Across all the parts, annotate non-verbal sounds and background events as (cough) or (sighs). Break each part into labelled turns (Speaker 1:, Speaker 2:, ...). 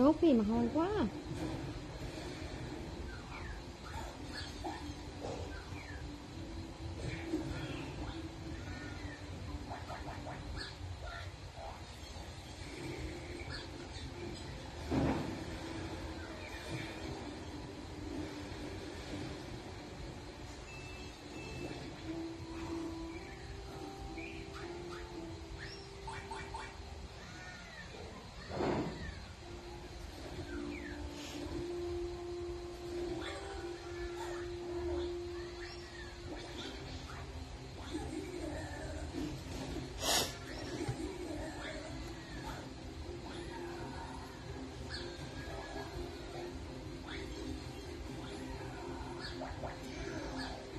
Speaker 1: đốt gì mà hôi quá à.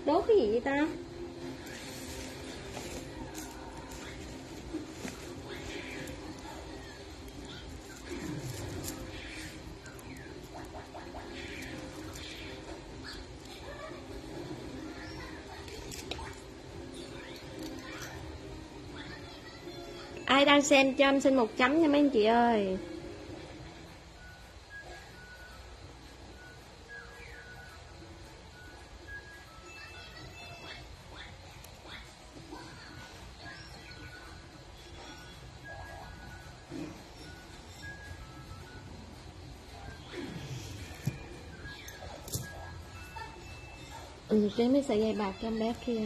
Speaker 1: đốt cái gì vậy ta? Ai đang xem cho em xin một chấm nha mấy anh chị ơi. Ừ cái mấy sợi dây bạc cho em bé kia.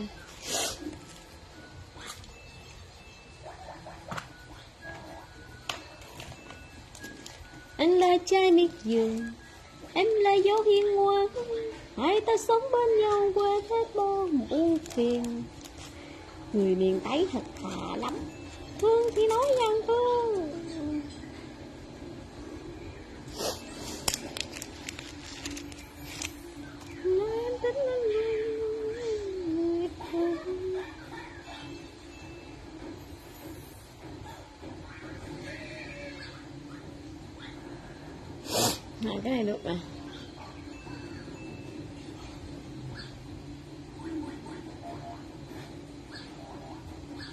Speaker 1: Anh là trai miệt vườn, em là dấu hiền ngoan hai ta sống bên nhau qua hết bao muôn phiền. Người miền tây thật thà lắm, thương thì nói rằng thương Nói em tính là người thương. hai cái này được rồi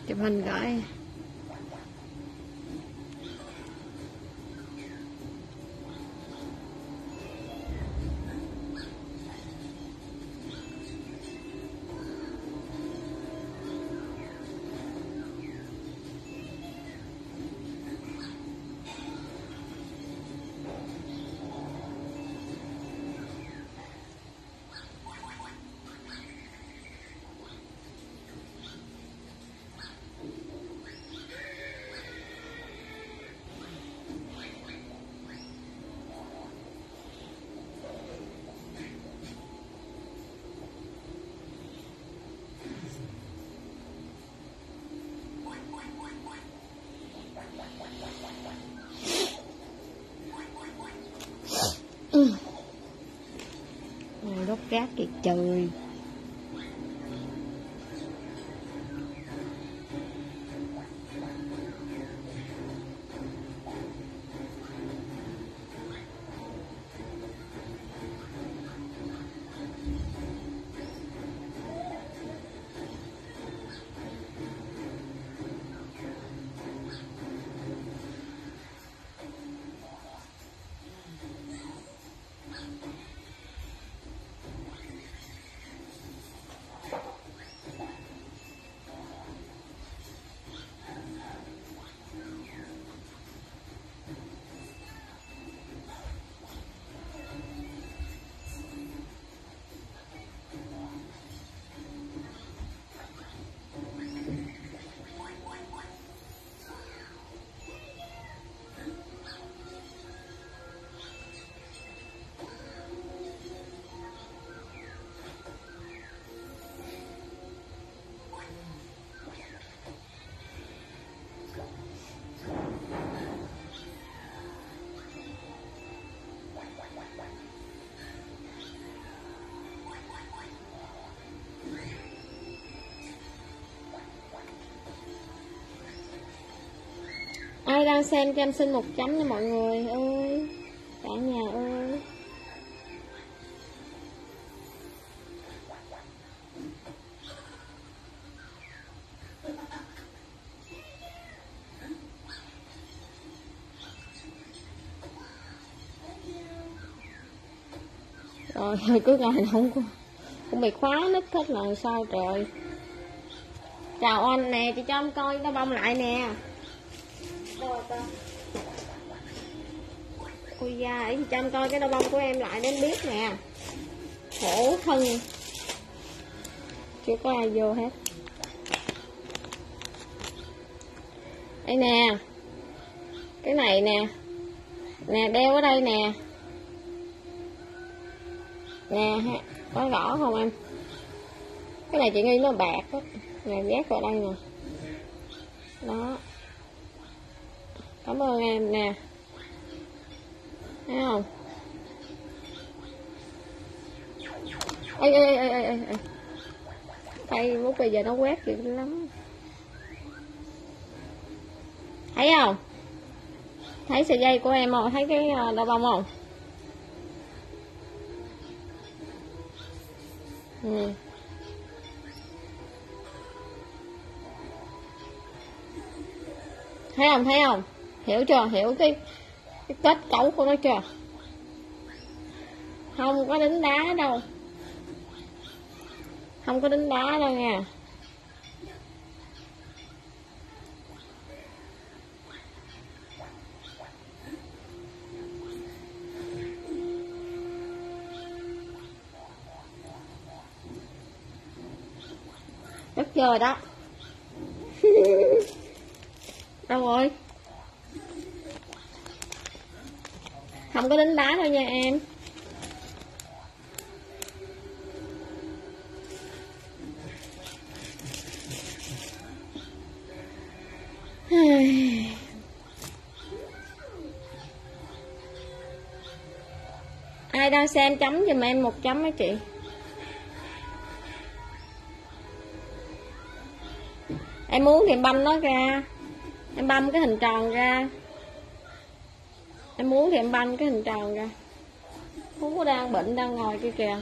Speaker 1: chụp hình gửi gác đốt kìa trời ai đang xem cho em xin một chấm nha mọi người ơi. Cả nhà ơi. Rồi cứ ngày không cũng bị khóa nít hết là sao trời. Chào anh nè, chị cho em coi nó bông lại nè. Ra để chị cho em coi cái đau bông của em lại để em biết nè. Khổ thân. Chưa có ai vô hết. Đây nè. Cái này nè. Nè, đeo ở đây nè. Nè có rõ không em? Cái này chị nghi nó bạc á. Nè vét vào đây nè. Đó. Cảm ơn em nè thấy không? Ê ê ê ê ê tay lúc bây giờ nó quét dữ lắm. Thấy không? Thấy sợi dây của em không? Thấy cái ờ, đầu bông không? Ừ. thấy không? Thấy không? Hiểu chưa? Hiểu cái cái kết cấu của nó kìa. Không có đánh đá đâu. Không có đánh đá đâu nha. Rất chơi đó. (laughs) Đâu rồi? Không có đánh đá đâu nha em. (sighs) Ai đang xem chấm giùm em một chấm á chị. Em muốn thì em băm nó ra. Em băm cái hình tròn ra em muốn thì em banh cái hình tròn ra. Phú đang bệnh đang ngồi kia kìa.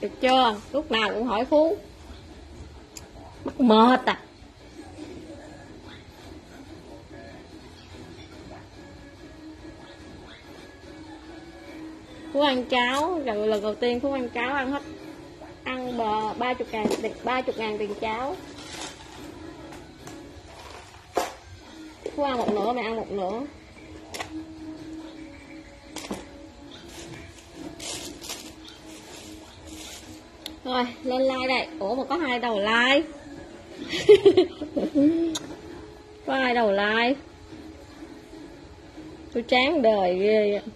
Speaker 1: Được chưa? Lúc nào cũng hỏi phú. Mắc mệt à. Phú ăn cháo, lần lần đầu tiên phú ăn cháo ăn hết ăn bờ ba chục ngàn ba chục ngàn tiền cháo. Phú ăn một nửa, mày ăn một nửa. Rồi, lên like đây. Ủa, mà có hai đầu like. (laughs) Có hai đầu like. Tôi chán đời ghê vậy.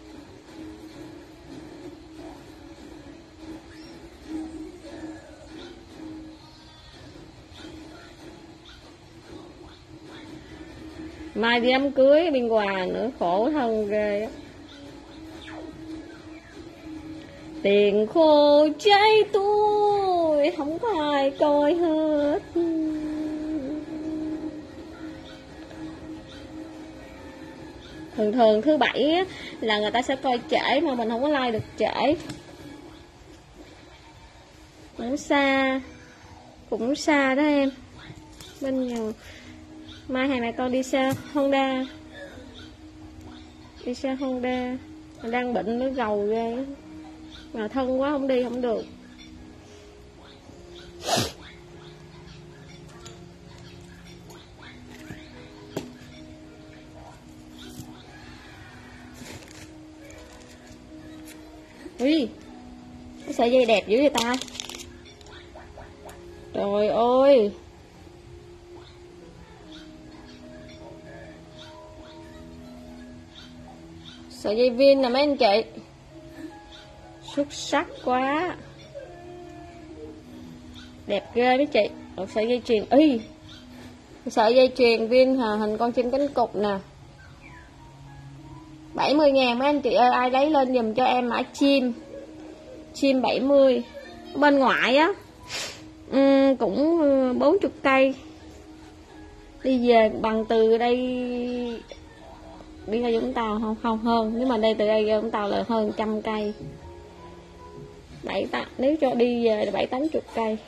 Speaker 1: Mai đi đám cưới bên quà nữa khổ thân ghê á. Tiền khô cháy tôi không có ai coi hết. Thường thường thứ bảy á, là người ta sẽ coi trễ mà mình không có like được trễ. Cũng xa cũng xa đó em. Bên nhiều mai hai mẹ con đi xe honda. Đi xe honda. Đang bệnh nó gầu ghê. Mà thân quá không đi không được. Ui, cái sợi dây đẹp dữ vậy ta? Trời ơi. Sợi dây viên nè mấy anh chị. Xuất sắc quá. Đẹp ghê mấy chị. Một sợi dây chuyền y. Sợi dây chuyền viên hình con chim cánh cục nè. 70 ngàn mấy anh chị ơi Ai lấy lên dùm cho em mã chim. Chim 70 Bên ngoại á um, Cũng ờ, 40 cây. Đi về bằng từ đây Đi ra Vũng Tàu không? Không, hơn. Nếu mà đây từ đây ra Vũng Tàu là hơn trăm cây. Bảy tám nếu cho đi về là bảy tám chục cây.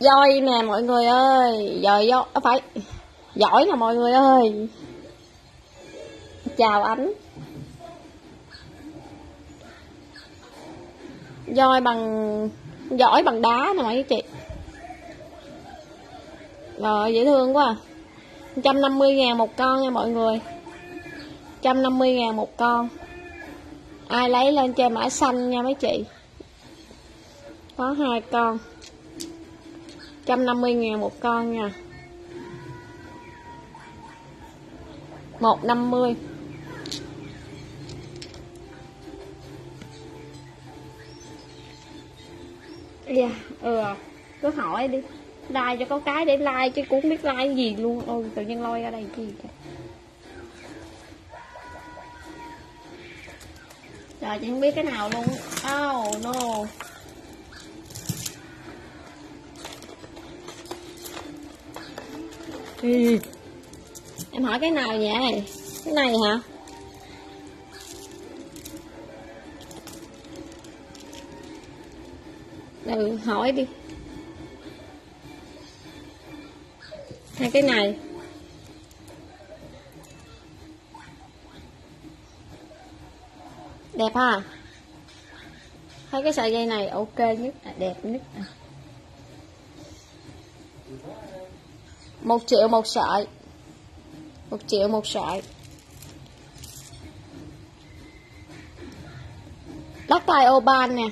Speaker 1: Doi nè, mọi người ơi. Giờ do à, phải. Giỏi nè, mọi người ơi. Chào ánh. Doi bằng, Giỏi bằng đá nè, mọi chị. Rồi, dễ thương quá à. 150 ngàn một con nha mọi người. 150 ngàn một con. Ai lấy lên chơi mã xanh nha mấy chị. Có hai con. 150 ngàn một con nha. 150 Dạ, yeah, ừ Cứ hỏi đi like cho có cái để like chứ cũng biết like gì luôn. Ôi, tự nhiên lôi ra đây gì trời, chị không biết cái nào luôn. Oh no. Ừ. em hỏi cái nào vậy? Cái này hả? Ừ hỏi đi. Hai cái này. Đẹp ha? Hai cái sợi dây này ok nhất là đẹp nhất à. một triệu một sợi. Một triệu một sợi. Lắc tay ô ban nè.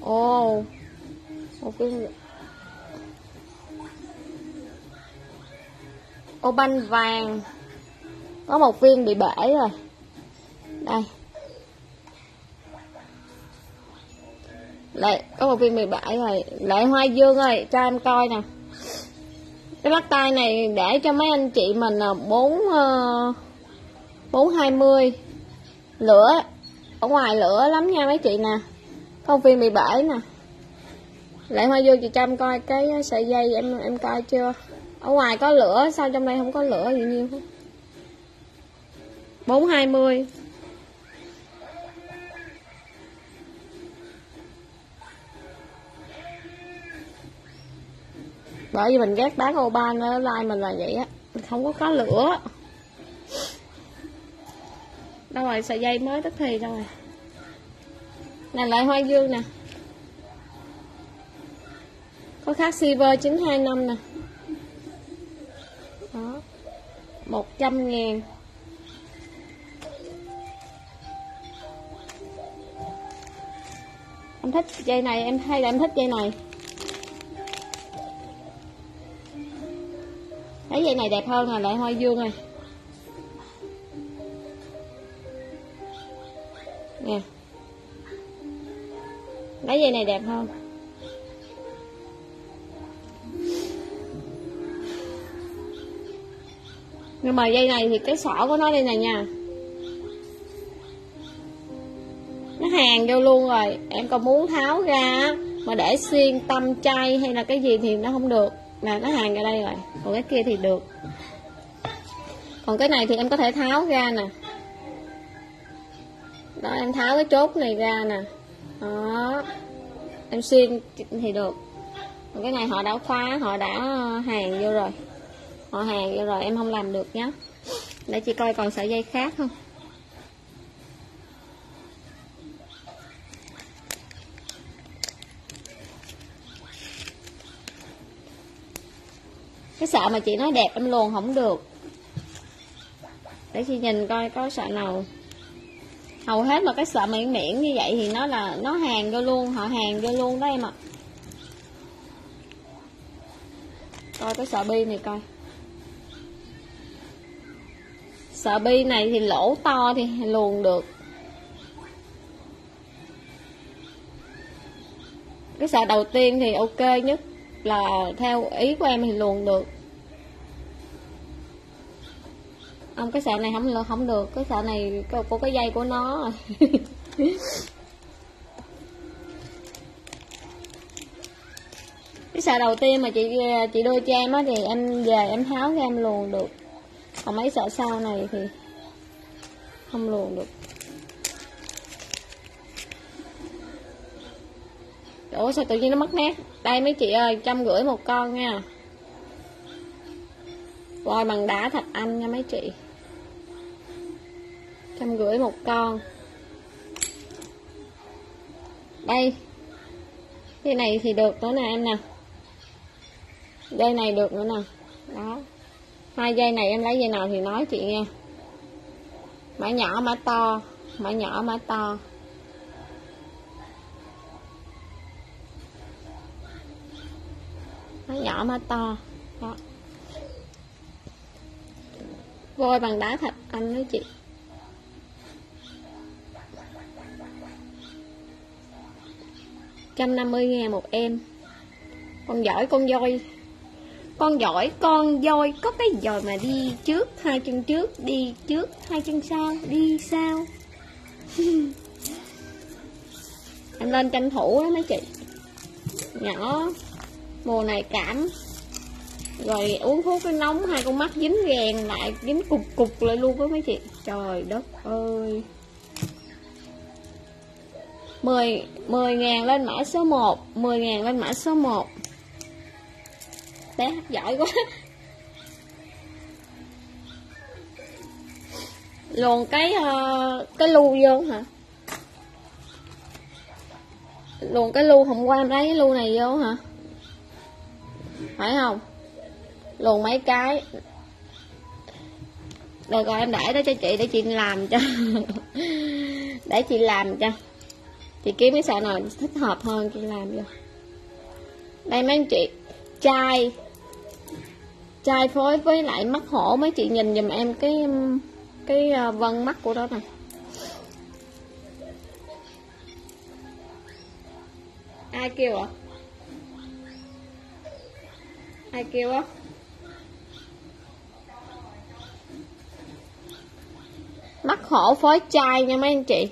Speaker 1: Ô oh, một cái ô banh vàng. Có một viên bị bể rồi. Đây. Lại, có một viên bị bể rồi. Lại hoa dương ơi cho em coi nè. Cái bắt tay này để cho mấy anh chị mình là bốn ờ, bốn hai mươi. Lửa, ở ngoài lửa lắm nha mấy chị nè. Có một viên bị bể nè. Lại hoa dương chị cho em coi, cái sợi dây em em coi chưa? Ở ngoài có lửa, sao trong đây không có lửa gì nhiêu hết? Bốn hai mươi. Bởi vì mình ghét bán ô ban like mình là vậy á, mình không có có lửa. Đâu rồi, sợi dây mới tức thì đâu rồi? Này, lại hoa dương nè. Có khác silver 925 nè đó 100 ngàn. Em thích dây này, em hay là em thích dây này? Thấy dây này đẹp hơn là lại hoa dương này nè. Lấy dây này đẹp hơn. Nhưng mà dây này thì cái sỏ của nó đây này nha. Nó hàng vô luôn rồi. Em còn muốn tháo ra mà để xuyên tâm chay hay là cái gì thì nó không được. Là nó hàng ra đây rồi. Còn cái kia thì được. Còn cái này thì em có thể tháo ra nè. Đó, em tháo cái chốt này ra nè. Đó. Em xuyên thì được. Còn cái này họ đã khóa, họ đã hàng vô rồi họ hàng vô rồi, em không làm được nhé để chị coi còn sợi dây khác không? Cái sợ mà chị nói đẹp em luôn không được. Để chị nhìn coi có sợ nào. Hầu hết mà cái sợ miễn miễn như vậy thì nó là, nó hàng vô luôn, họ hàng vô luôn đó em ạ. Coi cái sợ bi này coi. Sợ bi này thì lỗ to thì luồn được. Cái sợi đầu tiên thì ok nhất là theo ý của em thì luồn được. Ông cái sợi này không không được. Cái sợi này có, có cái dây của nó (laughs) cái sợi đầu tiên mà chị chị đưa cho em á thì em về em tháo ra em luồn được còn mấy sợ sau này thì không luồn được. Ủa, sao tự nhiên nó mất nét? Đây, mấy chị ơi, trăm rưỡi một con nha. Voi bằng đá thạch anh nha mấy chị. Trăm rưỡi một con. Đây. Cái này thì được nữa nè, em nè. Đây này được nữa nè. Đó hai dây này em lấy dây nào thì nói chị nghe. Mã nhỏ, mã to, mã nhỏ, mã to. Mã nhỏ, mã to. Đó. Vôi bằng đá thạch anh nói chị. Trăm năm mươi ngàn một em. Con giỏi, con voi con giỏi, con voi có cái giỏi mà đi trước, hai chân trước, đi trước, hai chân sau, đi sau. (laughs) Em lên tranh thủ đó mấy chị. Nhỏ, mùa này cảm. Rồi uống thuốc cái nóng, hai con mắt dính ghèn lại, dính cục cục lại luôn với mấy chị. Trời đất ơi. 10 10 ngàn lên mã số 1 10 ngàn lên mã số 1 bé giỏi quá. Luồn cái uh, cái lu vô hả? Luồn cái lu hôm qua em lấy cái lu này vô hả? Phải không? Luồn mấy cái. Được rồi em để đó cho chị để chị làm cho. (laughs) Để chị làm cho. Chị kiếm cái sợi nào thích hợp hơn chị làm vô. Đây mấy anh chị chai chai phối với lại mắt hổ mấy chị nhìn dùm em cái cái ờ, vân mắt của đó nè. Ai kêu ạ? Ai kêu á? Mắt hổ phối chai nha mấy anh chị.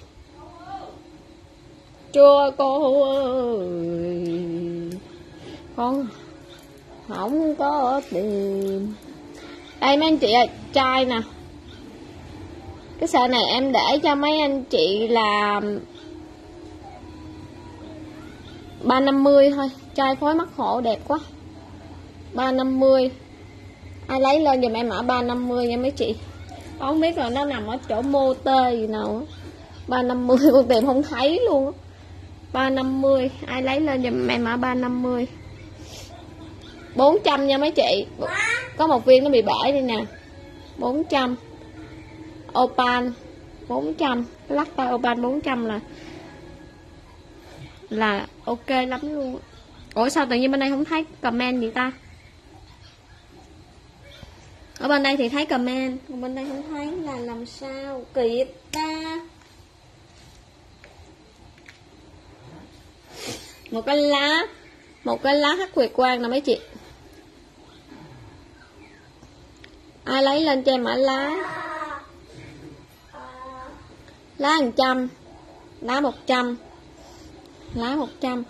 Speaker 1: Chưa cô ơi. Con không có tiền. Đây mấy anh chị ơi, chai nè. Cái sợi này em để cho mấy anh chị là ba năm mươi thôi. Chai khối mắt hổ đẹp quá. ba năm mươi. Ai lấy lên giùm em ở ba năm mươi nha mấy chị. Không biết là nó nằm ở chỗ mô tê gì nào ba năm mươi (laughs) con tìm không thấy luôn ba năm mươi, ai lấy lên giùm em ở ba năm mươi. 400 nha mấy chị. Có một viên nó bị bể đi nè. 400 opal 400 lắc tay opal 400 là là ok lắm luôn. Ủa sao tự nhiên bên đây không thấy comment gì ta? Ở bên đây thì thấy comment, còn bên đây không thấy là làm sao? Kỳ ta. Một cái lá, một cái lá hắc huyệt quang nè mấy chị. Ai lấy lên cho em mã lá? Lá một trăm. Lá một trăm. Lá một trăm.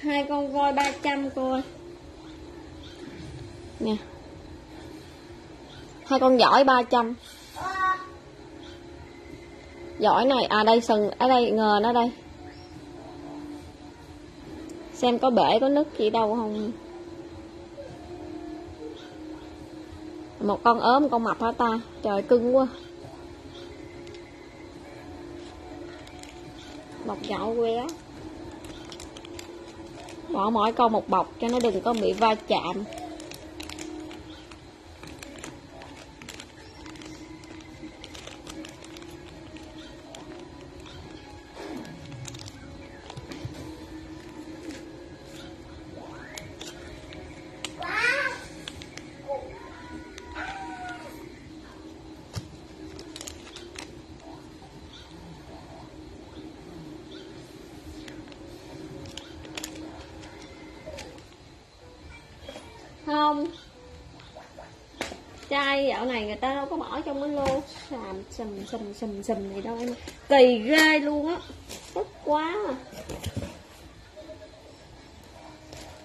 Speaker 1: Hai con voi ba trăm cô ơi. Nè. Hai con giỏi ba trăm. Giỏi này à đây, sừng ở đây, ngờ nó đây. Xem có bể có nứt gì đâu không. Một con ốm, con mập hả ta? Trời, cưng quá. Bọc nhậu qué bỏ mỗi con một bọc cho nó đừng có bị va chạm. Bỏ trong cái lô sàm sầm sầm sầm sầm này đâu em kỳ ghê luôn á. Tức quá à.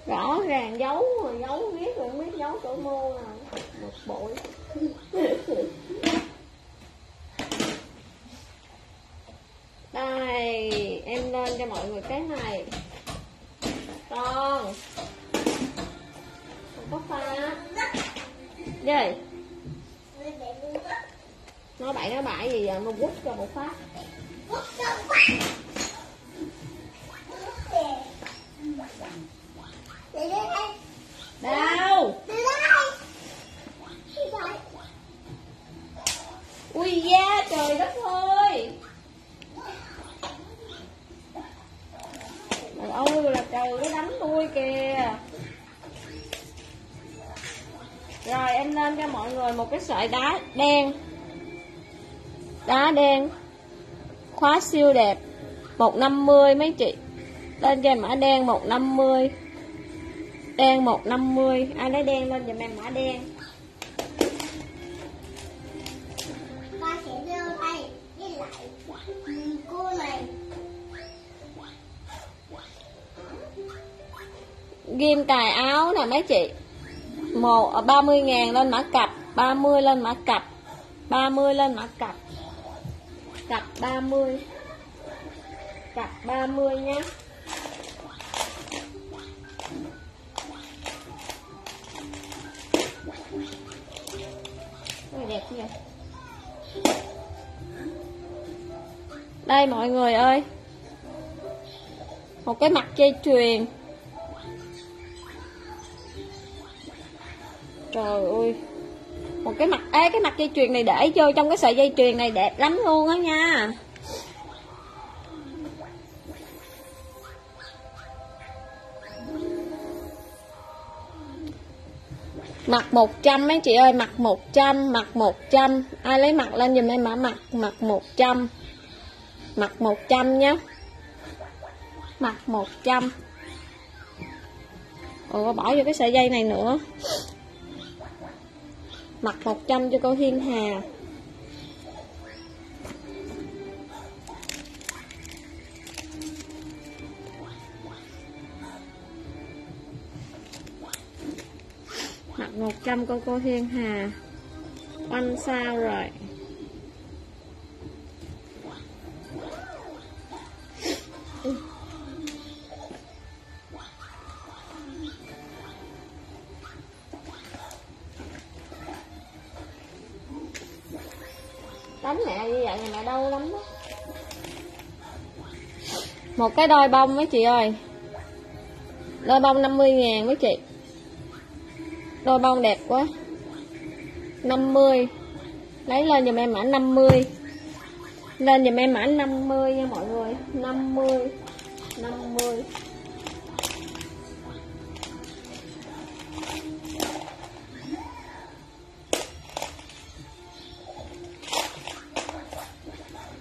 Speaker 1: rõ ràng giấu rồi, giấu biết rồi, không biết giấu chỗ mô nào. Một bội đây, em lên cho mọi người cái này. Con. Không có pha. Gì nói bậy nó bãi gì vậy? Mà quất cho một phát. Đâu đẹp. 150 mấy chị. Lên cho em mã đen 150 đen 150 ai lấy đen lên giùm em mã đen.
Speaker 2: Ba sẽ đưa tay với lại cô này.
Speaker 1: Ghim cài áo nè mấy chị. Một ờ, ba mươi ngàn lên mã cặp. 30 lên mã cặp. 30 lên mã cặp. Cặp 30 cặp 30 nhé đẹp nhỉ? Đây mọi người ơi. Một cái mặt dây chuyền. Trời ơi. Một cái mặt, ê, cái mặt dây chuyền này để vô trong cái sợi dây chuyền này đẹp lắm luôn á nha. Mặt 100 mấy chị ơi mặt 100 mặt 100 ai lấy mặt lên giùm em mã mặt mặt 100 mặt 100 nhé mặt 100 Ủa, bỏ vô cái sợi dây này nữa. Mặt 100 cho cô Hiên Hà. 100 cô cô Hiên Hà. Oanh sao rồi? Đánh mẹ như vậy mẹ đau lắm đó. Một cái đôi bông mấy chị ơi. Đôi bông 50 ngàn mấy chị đôi bông đẹp quá. 50 lấy lên dùm em mã 50 lên dùm em mã 50 nha mọi người. 50 50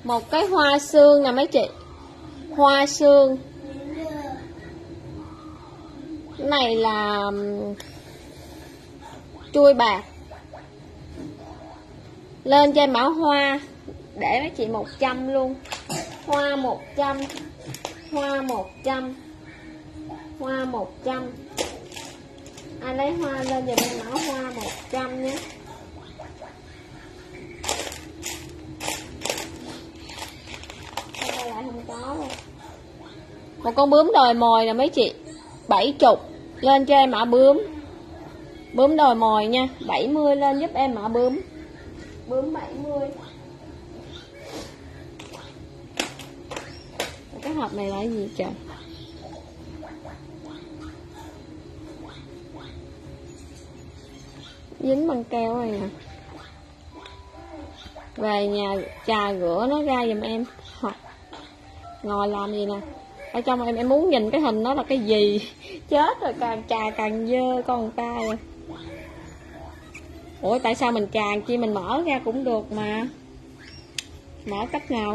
Speaker 1: một cái hoa xương nè mấy chị. Hoa xương cái này là chuôi bạc lên cho em mã hoa, để mấy chị 100 luôn. Hoa 100 hoa 100 hoa 100 ai lấy hoa lên giùm em mã hoa 100 nhé. Đây lại không có luôn? Một con bướm đòi mồi nè mấy chị. 70 lên cho em mã bướm bướm đòi mồi nha. 70 lên giúp em mã bướm bướm 70 cái hộp này là gì trời? Dính bằng keo này nè. Về nhà trà rửa nó ra giùm em. Hoặc ngồi làm gì nè? Ở trong em em muốn nhìn cái hình nó là cái gì? (laughs) Chết rồi càng trà càng dơ con ta rồi ủa, tại sao mình tràn chi mình mở ra cũng được mà? Mở cách nào?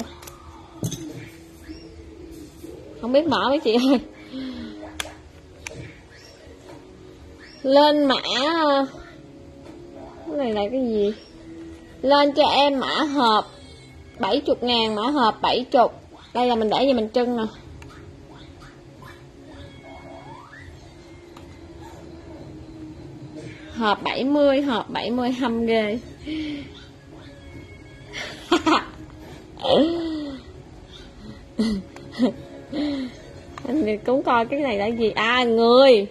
Speaker 1: Không biết mở mấy chị ơi. Lên mã. Cái này là cái gì? Lên cho em mã hộp 70 ngàn, mã hộp 70 đây là mình để gì mình trưng nè. Hộp 70 hộp 70 hâm ghê. Anh cũng coi cái này là gì? À người.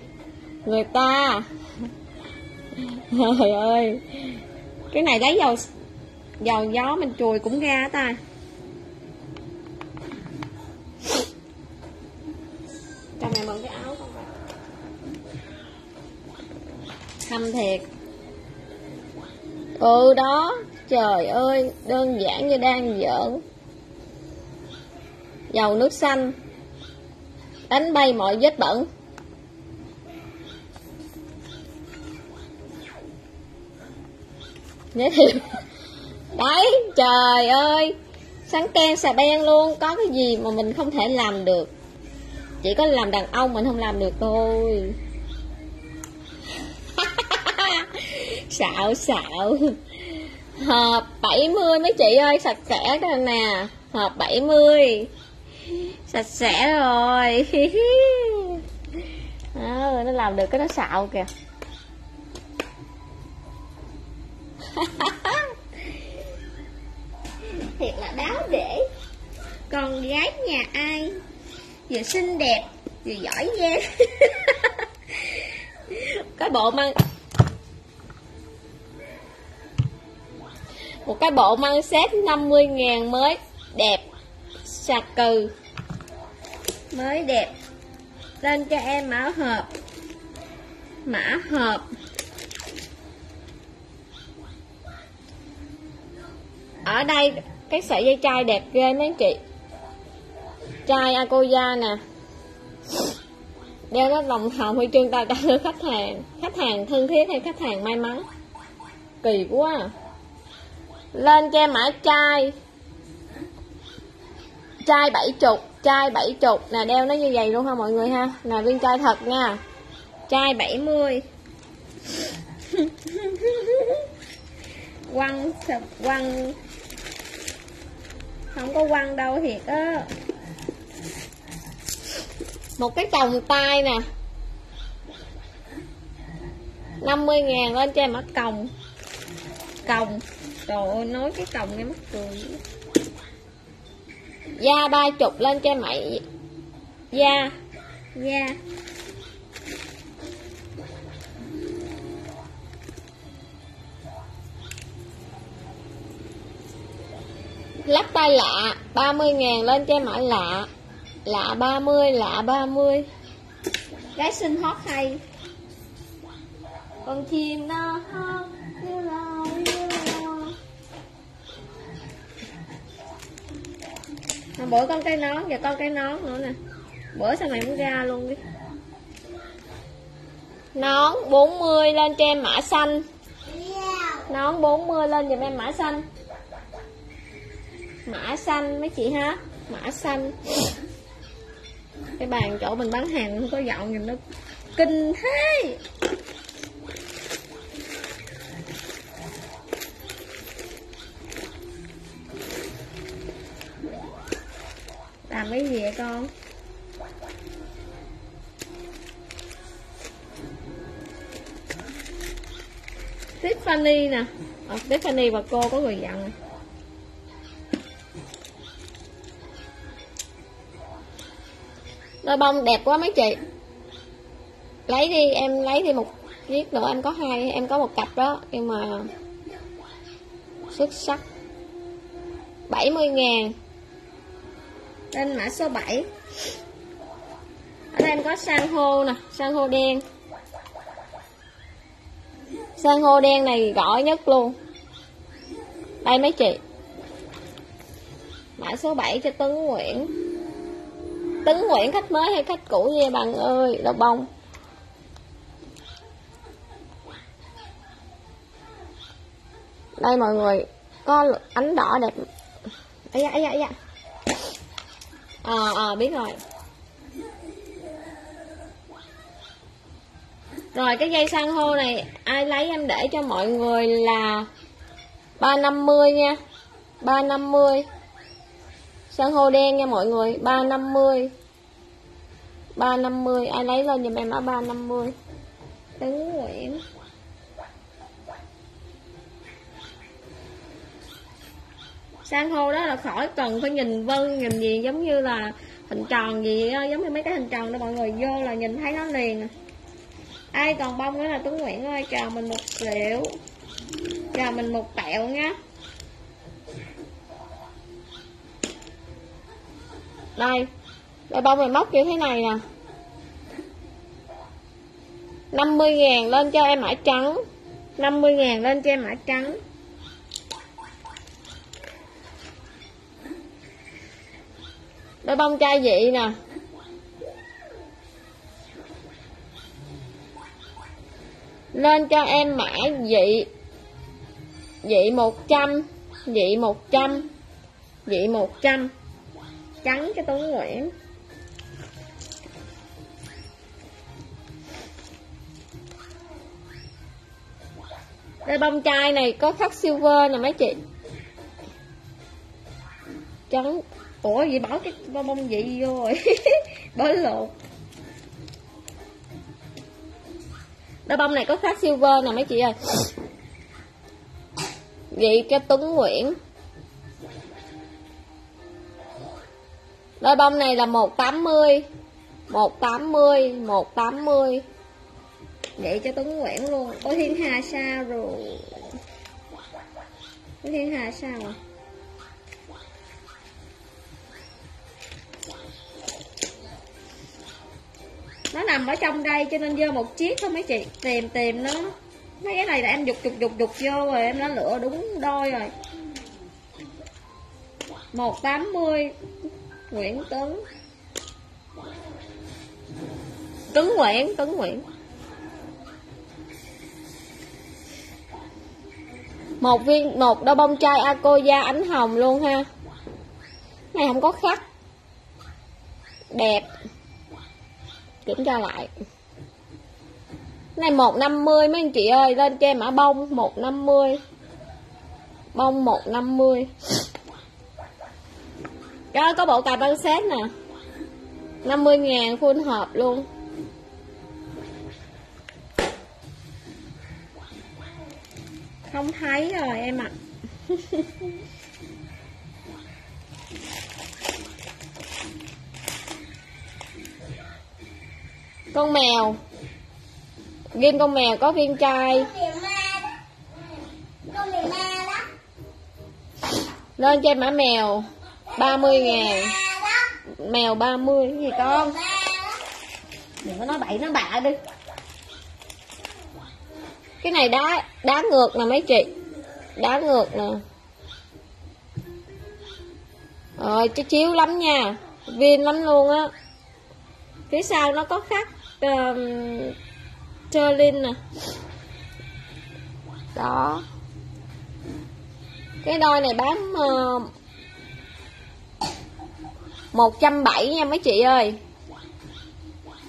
Speaker 1: Người ta. Trời ơi. Cái này lấy dầu dầu gió mình chùi cũng ra ta. Cho mẹ mượn cái áo không thâm thiệt. Ừ đó. Trời ơi, đơn giản như đang giỡn. Dầu nước xanh. Đánh bay mọi vết bẩn. Nhớ thiệu đấy, trời ơi. Sáng ken xà beng luôn. Có cái gì mà mình không thể làm được? Chỉ có làm đàn ông mình không làm được thôi. Xạo xạo. Hộp 70 mấy chị ơi sạch sẽ rồi nè. Hộp 70 sạch sẽ rồi. À, (laughs) nó làm được cái nó xạo kìa. (laughs) Thiệt là đáo để con gái nhà ai? Vừa xinh đẹp vừa giỏi giang (laughs) cái bộ măng một cái bộ măng set 50 ngàn mới đẹp, sạc cừ. Mới đẹp. Lên cho em mã hộp. Mã hộp. Ở đây, cái sợi dây chai đẹp ghê mấy chị. Chai Akoya nè. Đeo nó lòng hồng huy chương, ta cho khách hàng. Khách hàng thân thiết hay khách hàng may mắn? Kỳ quá à lên cho em mã chai. Chai bảy chục, chai bảy chục. Nè đeo nó như vậy luôn ha mọi người ha? Nè viên chai thật nha. Chai 70 (laughs) quăng quăng. Không có quăng đâu thiệt á. Một cái còng tay nè. 50 ngàn lên cho em ở còng. Còng trời ơi nói cái còng nghe mắc cười. Da ba chục lên cho mày. Da. Da. Lắc tay lạ 30 ngàn lên cho mã lạ. Lạ 30 lạ 30 gái xinh hót hay. Con chim nó hót lao bữa con cái nón, giờ con cái nón nữa nè. Bữa sao mày muốn ra luôn đi. Nón 40 lên cho em mã xanh. Nón 40 lên giùm em mã xanh. Mã xanh mấy chị ha? Mã xanh. Cái bàn chỗ mình bán hàng không có giọng nhìn nó kinh thế. Làm cái gì vậy con? Tiffany nè. Ờ, à, Tiffany và cô có người dặn. Đôi bông đẹp quá mấy chị. Lấy đi em lấy đi một chiếc nữa em có hai em có một cặp đó. Nhưng mà xuất sắc. 70 ngàn lên mã số 7 ở đây em có san hô nè, san hô đen. San hô đen này gỏi nhất luôn. Đây mấy chị? Mã số 7 cho tấn Nguyễn. Tấn Nguyễn khách mới hay khách cũ nha bạn ơi? Đậu bông. Đây mọi người, Có ánh đỏ đẹp. Ấy da ấy da ấy da. À à biết rồi. Rồi, cái dây san hô này, Ai lấy em để cho mọi người là 350 nha. 350 san hô đen nha mọi người 350 350 ai lấy lên giùm em ở 350 Tấn em. San hô đó là khỏi cần phải nhìn vân nhìn gì giống như là hình tròn gì đó, giống như mấy cái hình tròn đó. Mọi người vô là nhìn thấy nó liền. Ai còn bông nữa là Tuấn Nguyễn ơi chào mình một triệu chào mình một tẹo nhá. Đây đây bông này móc như thế này nè. 50 ngàn lên cho em mã trắng. 50 ngàn lên cho em mã trắng. Đôi bông chai dị nè. Lên cho em mã dị dị 100 dị 100 dị 100 trắng cho Tuấn Nguyễn. Đây bông chai này có khắc silver nè mấy chị. Trắng ủa, vậy bỏ cái bông bông vậy vô rồi. Bỏ lột đôi bông này có khác silver nè mấy chị ơi. Vậy cho Tuấn Nguyễn. Đôi bông này là 180 180 180 vậy cho Tuấn Nguyễn luôn. Có Thiên Hà sao rồi? Có Thiên Hà sao à? Nó nằm ở trong đây, cho nên vô một chiếc thôi mấy chị. Tìm tìm nó. Mấy cái này là em dục dục dục dục vô rồi, em đã lựa đúng đôi rồi. 180 Nguyễn Tuấn Tuấn Nguyễn Tuấn Nguyễn. Một viên, một đôi bông chai Akoya ánh hồng luôn ha. Này không có khắc. Đẹp kiểm tra lại. Này 150 mấy anh chị ơi, lên cho em mã bông 150 bông 150 đó, có bộ cà băng xét nè. 50 ngàn full hộp luôn. Không thấy rồi em ạ. à. (laughs) con mèo. Viên con mèo có viên trai lên cho mã mèo. 30 ngàn. Mèo 30 gì con? Đừng có nói bậy nó bạ đi. Cái này đá đá ngược nè mấy chị. Đá ngược nè. Rồi chứ chiếu lắm nha. Viên lắm luôn á. Phía sau nó có khắc um, Sterling nè. Đó. Cái đôi này bán ờ, một trăm bảy nha mấy chị ơi.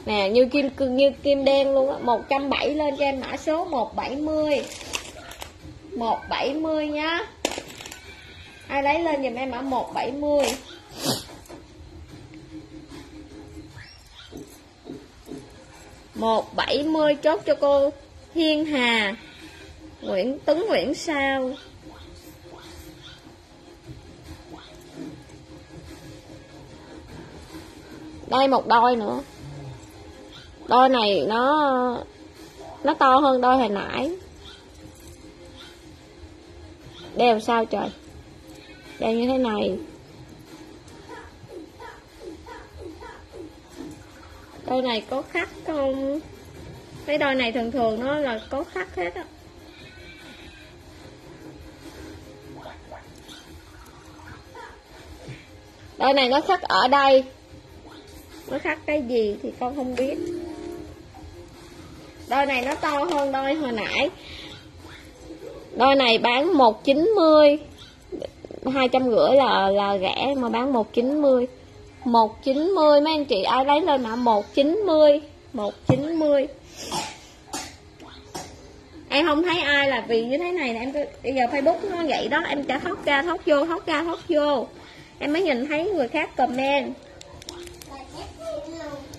Speaker 1: Nè như kim như kim đen luôn á một trăm bảy lên cho em mã số một bảy mươi. một bảy mươi nhá ai lấy lên giùm em mã một bảy mươi? Chốt cho cô Hiên Hà. Nguyễn Tuấn Nguyễn Sao? Đây, một đôi nữa. Đôi này nó Nó to hơn đôi hồi nãy. Đeo sao trời? Đeo như thế này. Đôi này có khắc không? Cái đôi này thường thường nó là có khắc hết á. Đôi này nó khắc ở đây. Nó khắc cái gì thì con không biết. Đôi này nó to hơn đôi hồi nãy. Đôi này bán một chín mươi. Hai trăm rưỡi là là rẻ mà bán một chín mươi. 190 mấy anh chị, ai lấy lên mã 190 190 Em không thấy ai là vì như thế này nè. Em bây giờ Facebook nó vậy đó. Em trả thóc ra thóc vô thóc ra thóc vô. Em mới nhìn thấy người khác comment.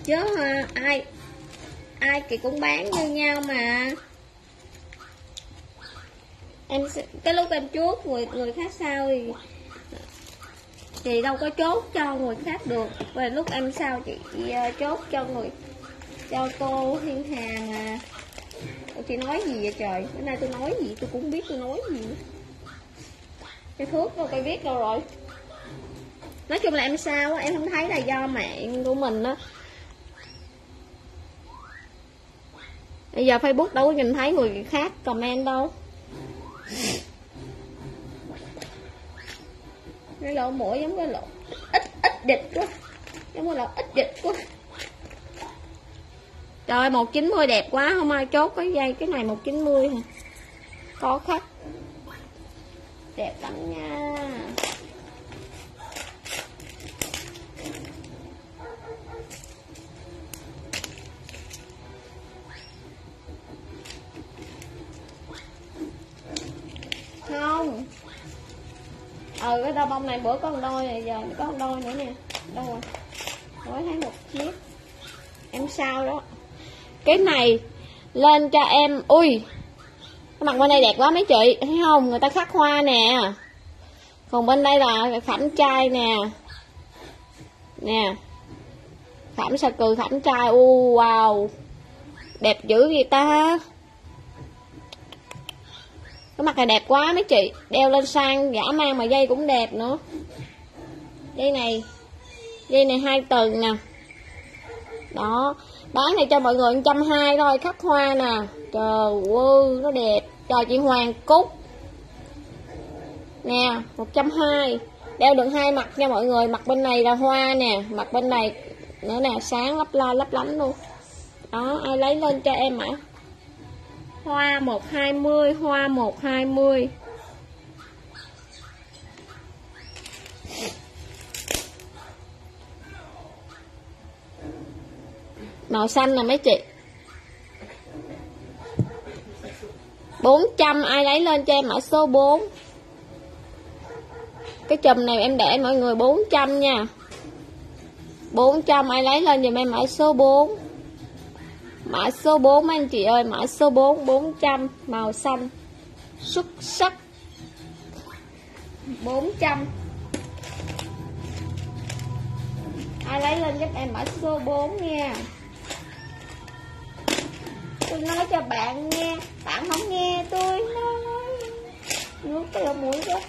Speaker 1: Chứ ha ai ai thì cũng bán như nhau mà. Em cái lúc em chuốt người người khác sao thì chị đâu có chốt cho người khác được. Về lúc em sao chị ờ, chốt cho người, cho cô thiên hà mà chị nói gì vậy trời? Bữa nay tôi nói gì? Tôi cũng biết tôi nói gì. Cái thuốc đâu tôi biết đâu rồi? Nói chung là em sao em không thấy là do mạng của mình á. Bây giờ facebook đâu có nhìn thấy người khác comment đâu. Cái lỗ mũi giống cái lỗ ít ít dịch quá. Giống cái lỗ ít dịch quá. Trời, một chín mươi đẹp quá. Không ai chốt cái dây, cái này một chín mươi hả? Có khách đẹp lắm nha. Không ừ cái đôi bông này bữa có một đôi này giờ có một đôi nữa nè. Đâu rồi? Mới thấy một chiếc. Em sao đó. Cái này lên cho em, ui, cái mặt bên đây đẹp quá mấy chị, thấy không? Người ta khắc hoa nè. Còn bên đây là khảm trai nè. Nè. Khảm sà cừ khảm trai, u, wow. Đẹp dữ vậy ta cái mặt này đẹp quá mấy chị. Đeo lên sang giả mang mà dây cũng đẹp nữa. Dây này dây này hai tầng nè. Đó. Bán này cho mọi người một trăm hai thôi, khắc hoa nè. Trời ơi, nó đẹp. Cho chị Hoàng Cúc. Nè, một trăm hai. Đeo được hai mặt nha mọi người. Mặt bên này là hoa nè. Mặt bên này nữa nè, sáng lấp la, lấp lánh luôn. Đó, ai lấy lên cho em ạ hoa một hai mươi, hoa một hai mươi. Màu xanh nè mấy chị? 400 ai lấy lên cho em mã số 4 cái chùm này em để mọi người 400 nha. 400 ai lấy lên giùm em mã số 4 Mã số 4 anh chị ơi, Mã số 4 400 Màu xanh. Xuất sắc. 400 Ai lấy lên giúp em mã số 4 nha. Tôi nói cho bạn nghe, Bạn không nghe tôi nói. Nước cái mũi đó.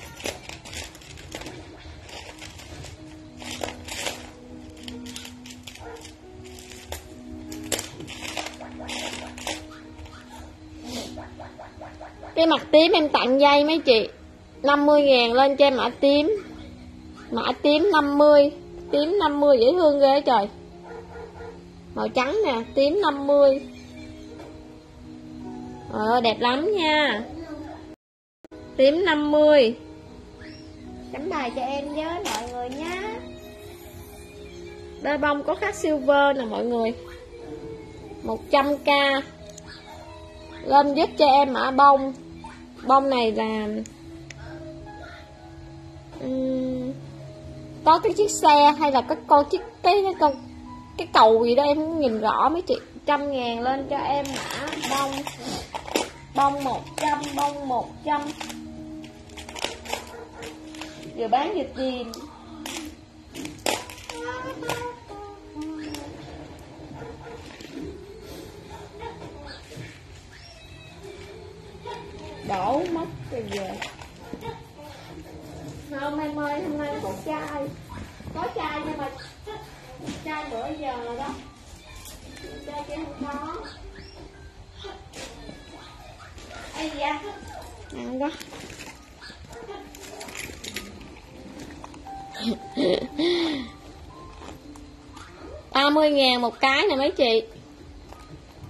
Speaker 1: Cái mặt tím em tặng dây mấy chị? 50 ngàn lên cho em mã tím. Mã tím 50 tím 50 dễ thương ghê trời. Màu trắng nè tím 50 ờ đẹp lắm nha. Tím 50 chấm bài cho em nhớ mọi người nhé đôi bông có khắc silver nè mọi người. 100k lên giúp cho em mã bông. Bông này là um, có cái chiếc xe hay là cái con chiếc cái cái con cái cầu gì đó em không nhìn rõ mấy chị. Trăm ngàn lên cho em mã bông. Bông một trăm bông một trăm. Vừa bán vừa tiền đổ mất rồi về. Không em ơi hôm nay có chai có chai nhưng mà chai bữa giờ đó. Chai kia không có. Ai vậy? ăn đó. (laughs) Ba mươi ngàn một cái nè mấy chị.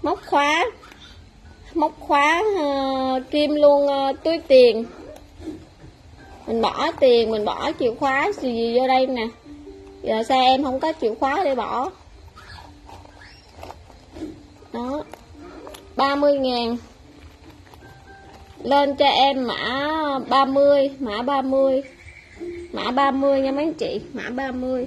Speaker 1: Móc khóa móc khóa uh, kim luôn uh, túi tiền. Mình bỏ tiền mình bỏ chìa khóa gì, gì vô đây nè. Giờ xe em không có chìa khóa để bỏ? Đó. 30 ngàn. Lên cho em mã 30 mã 30 mã 30 nha mấy anh chị mã 30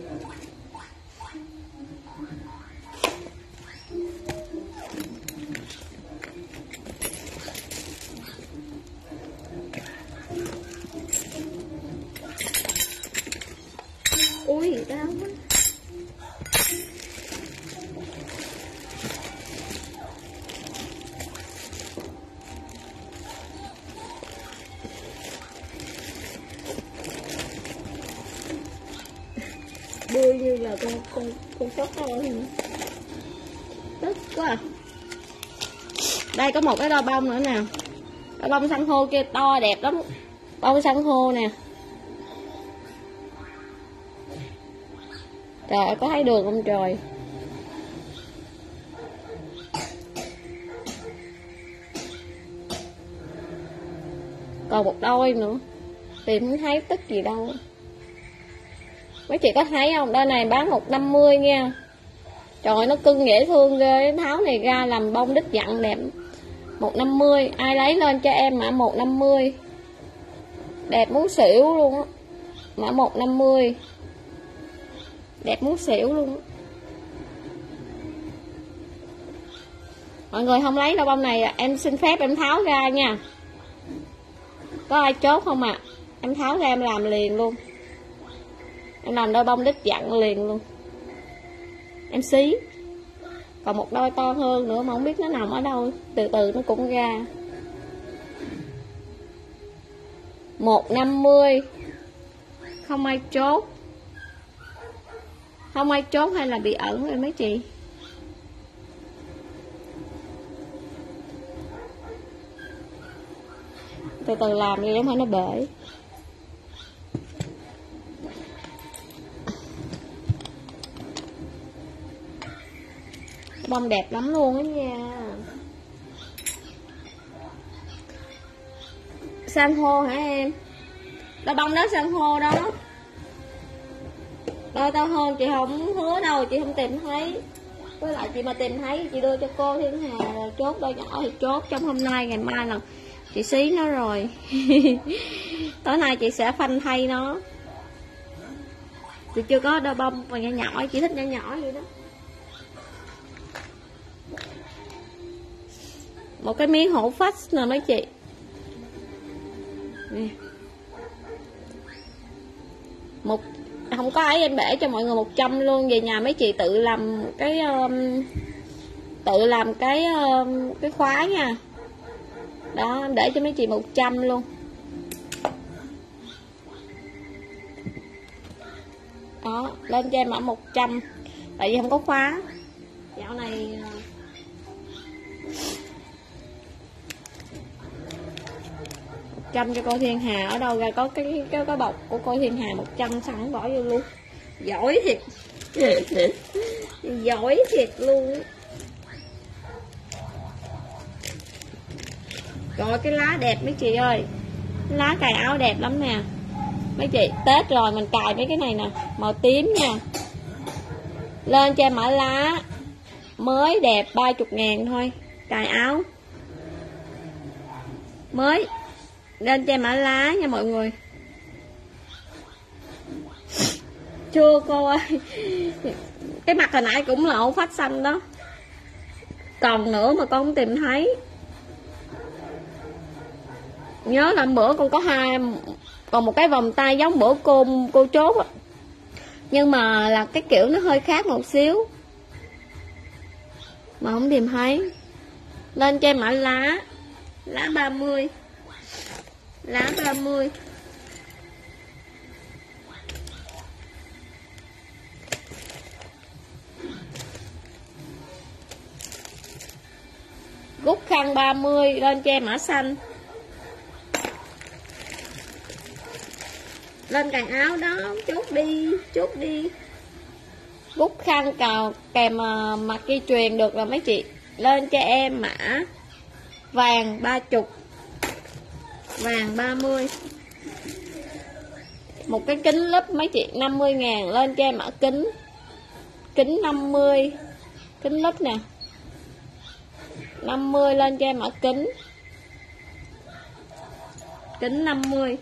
Speaker 1: ui đau quá đưa như là con con con sóc thôi tức quá. Đây, có một cái đo bông nữa nè. Cái bông san hô kia to, đẹp lắm. Bông san hô nè. Trời ơi có thấy đường không trời? Còn một đôi nữa. Tìm không thấy tức gì đâu. Mấy chị có thấy không? Đôi này bán một năm mươi nha. Trời ơi, nó cưng dễ thương ghê. Tháo này ra làm bông đít dặn đẹp. một năm mươi. Ai lấy lên cho em mã một năm mươi. Đẹp muốn xỉu luôn á. Mã một năm mươi đẹp muốn xỉu luôn. Mọi người không lấy đâu bông này, em xin phép em tháo ra nha. Có ai chốt không ạ? À? em tháo ra em làm liền luôn. Em làm đôi bông đít dặn liền luôn. Em xí. Còn một đôi to hơn nữa mà không biết nó nằm ở đâu. Từ từ nó cũng ra. Một năm mươi. Không ai chốt không ai trốn hay là bị ẩn rồi mấy chị? Từ từ làm đi không phải nó bể. Bông đẹp lắm luôn á nha. San hô hả em? Đó bông đó san hô đó đôi tao hơn, chị không hứa đâu, chị không tìm thấy. Với lại chị mà tìm thấy, chị đưa cho cô thiên hà chốt đôi nhỏ thì chốt trong hôm nay, ngày mai là chị xí nó rồi. (laughs) Tối nay chị sẽ phanh thay nó. Chị chưa có đôi bông, mà nhỏ nhỏ, chị thích nhỏ nhỏ vậy đó. Một cái miếng hổ phách nè mấy chị. Nè. Một không có ấy em bể cho mọi người 100 luôn. Về nhà mấy chị tự làm cái um, tự làm cái um, cái khóa nha. Đó em để cho mấy chị 100 luôn. Đó lên cho em mã 100 tại vì không có khóa. Dạo này uh, uh, trăm cho cô Thiên Hà ở đâu ra có cái cái, cái bọc của cô Thiên Hà 100 sẵn bỏ vô luôn. Giỏi thiệt. (laughs) Giỏi thiệt luôn. Rồi cái lá đẹp mấy chị ơi. Lá cài áo đẹp lắm nè. Mấy chị tết rồi mình cài mấy cái này nè. Màu tím nha. Lên cho mã lá. Mới đẹp 30 ngàn thôi. Cài áo. Mới lên che mã lá nha mọi người. Chưa cô ơi. Cái mặt hồi nãy cũng là ổ phát xanh đó. Còn nữa mà con không tìm thấy. Nhớ là bữa con có hai, còn một cái vòng tay giống bữa cô cô chốt á. Nhưng mà là cái kiểu nó hơi khác một xíu. Mà không tìm thấy. Lên cho mã lá. Lá 30 lá 30 gút khăn 30 lên che mã xanh. Lên càng áo đó chốt đi chốt đi. Gút khăn cào kèm à, mặt dây chuyền được là mấy chị. Lên cho em mã vàng ba chục vàng 30 một cái kính lúp mấy chị? 50 ngàn lên cho em ở kính kính 50 kính lúp nè. 50 lên cho em ở kính. Kính 50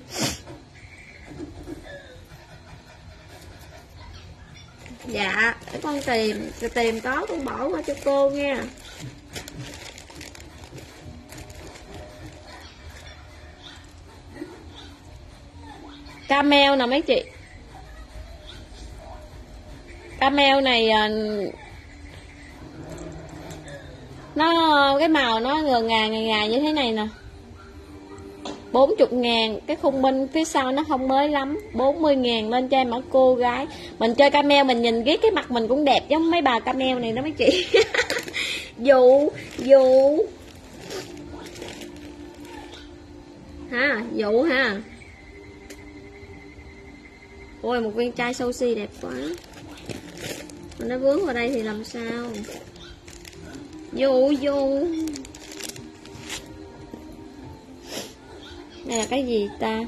Speaker 1: dạ để con tìm tìm có con bỏ qua cho cô nha. Camel nè mấy chị. Camel này à, nó, cái màu nó ngờ ngà ngà ngà như thế này nè. 40 ngàn, Cái khung bên phía sau nó không mới lắm. 40 ngàn lên cho em ở cô gái. Mình chơi camel, mình nhìn ghét cái mặt mình cũng đẹp giống mấy bà camel này đó mấy chị. (laughs) Dụ Dụ. Ha Dụ ha. Ôi, một viên chai sushi đẹp quá. Mà nó vướng vào đây thì làm sao? Vô vô. Đây là cái gì ta?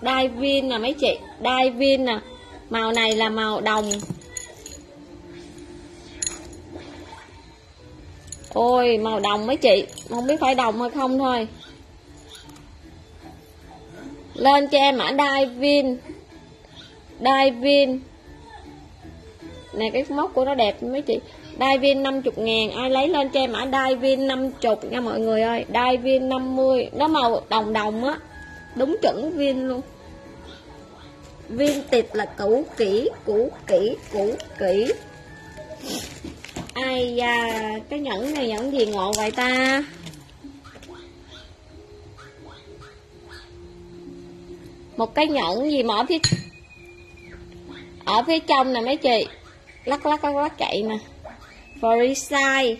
Speaker 1: Đai viên nè mấy chị? Đai viên nè. Màu này là màu đồng. Ôi, màu đồng mấy chị? Không biết phải đồng hay không thôi. Lên cho em mã đai divin Đai Này cái móc của nó đẹp mấy chị. Đai viên 50 ngàn. Ai lấy lên cho em mã đai viên 50 nha mọi người ơi. Đai viên 50 Nó màu đồng đồng á. Đúng chuẩn viên luôn. Viên tịt là cũ kỹ Cũ kỹ Cũ kỹ. Ai da, Cái nhẫn này nhẫn gì ngộ vậy ta? Một cái nhẫn gì mà ở phía Ở phía trong nè mấy chị. Lắc lắc lắc lắc chạy nè very size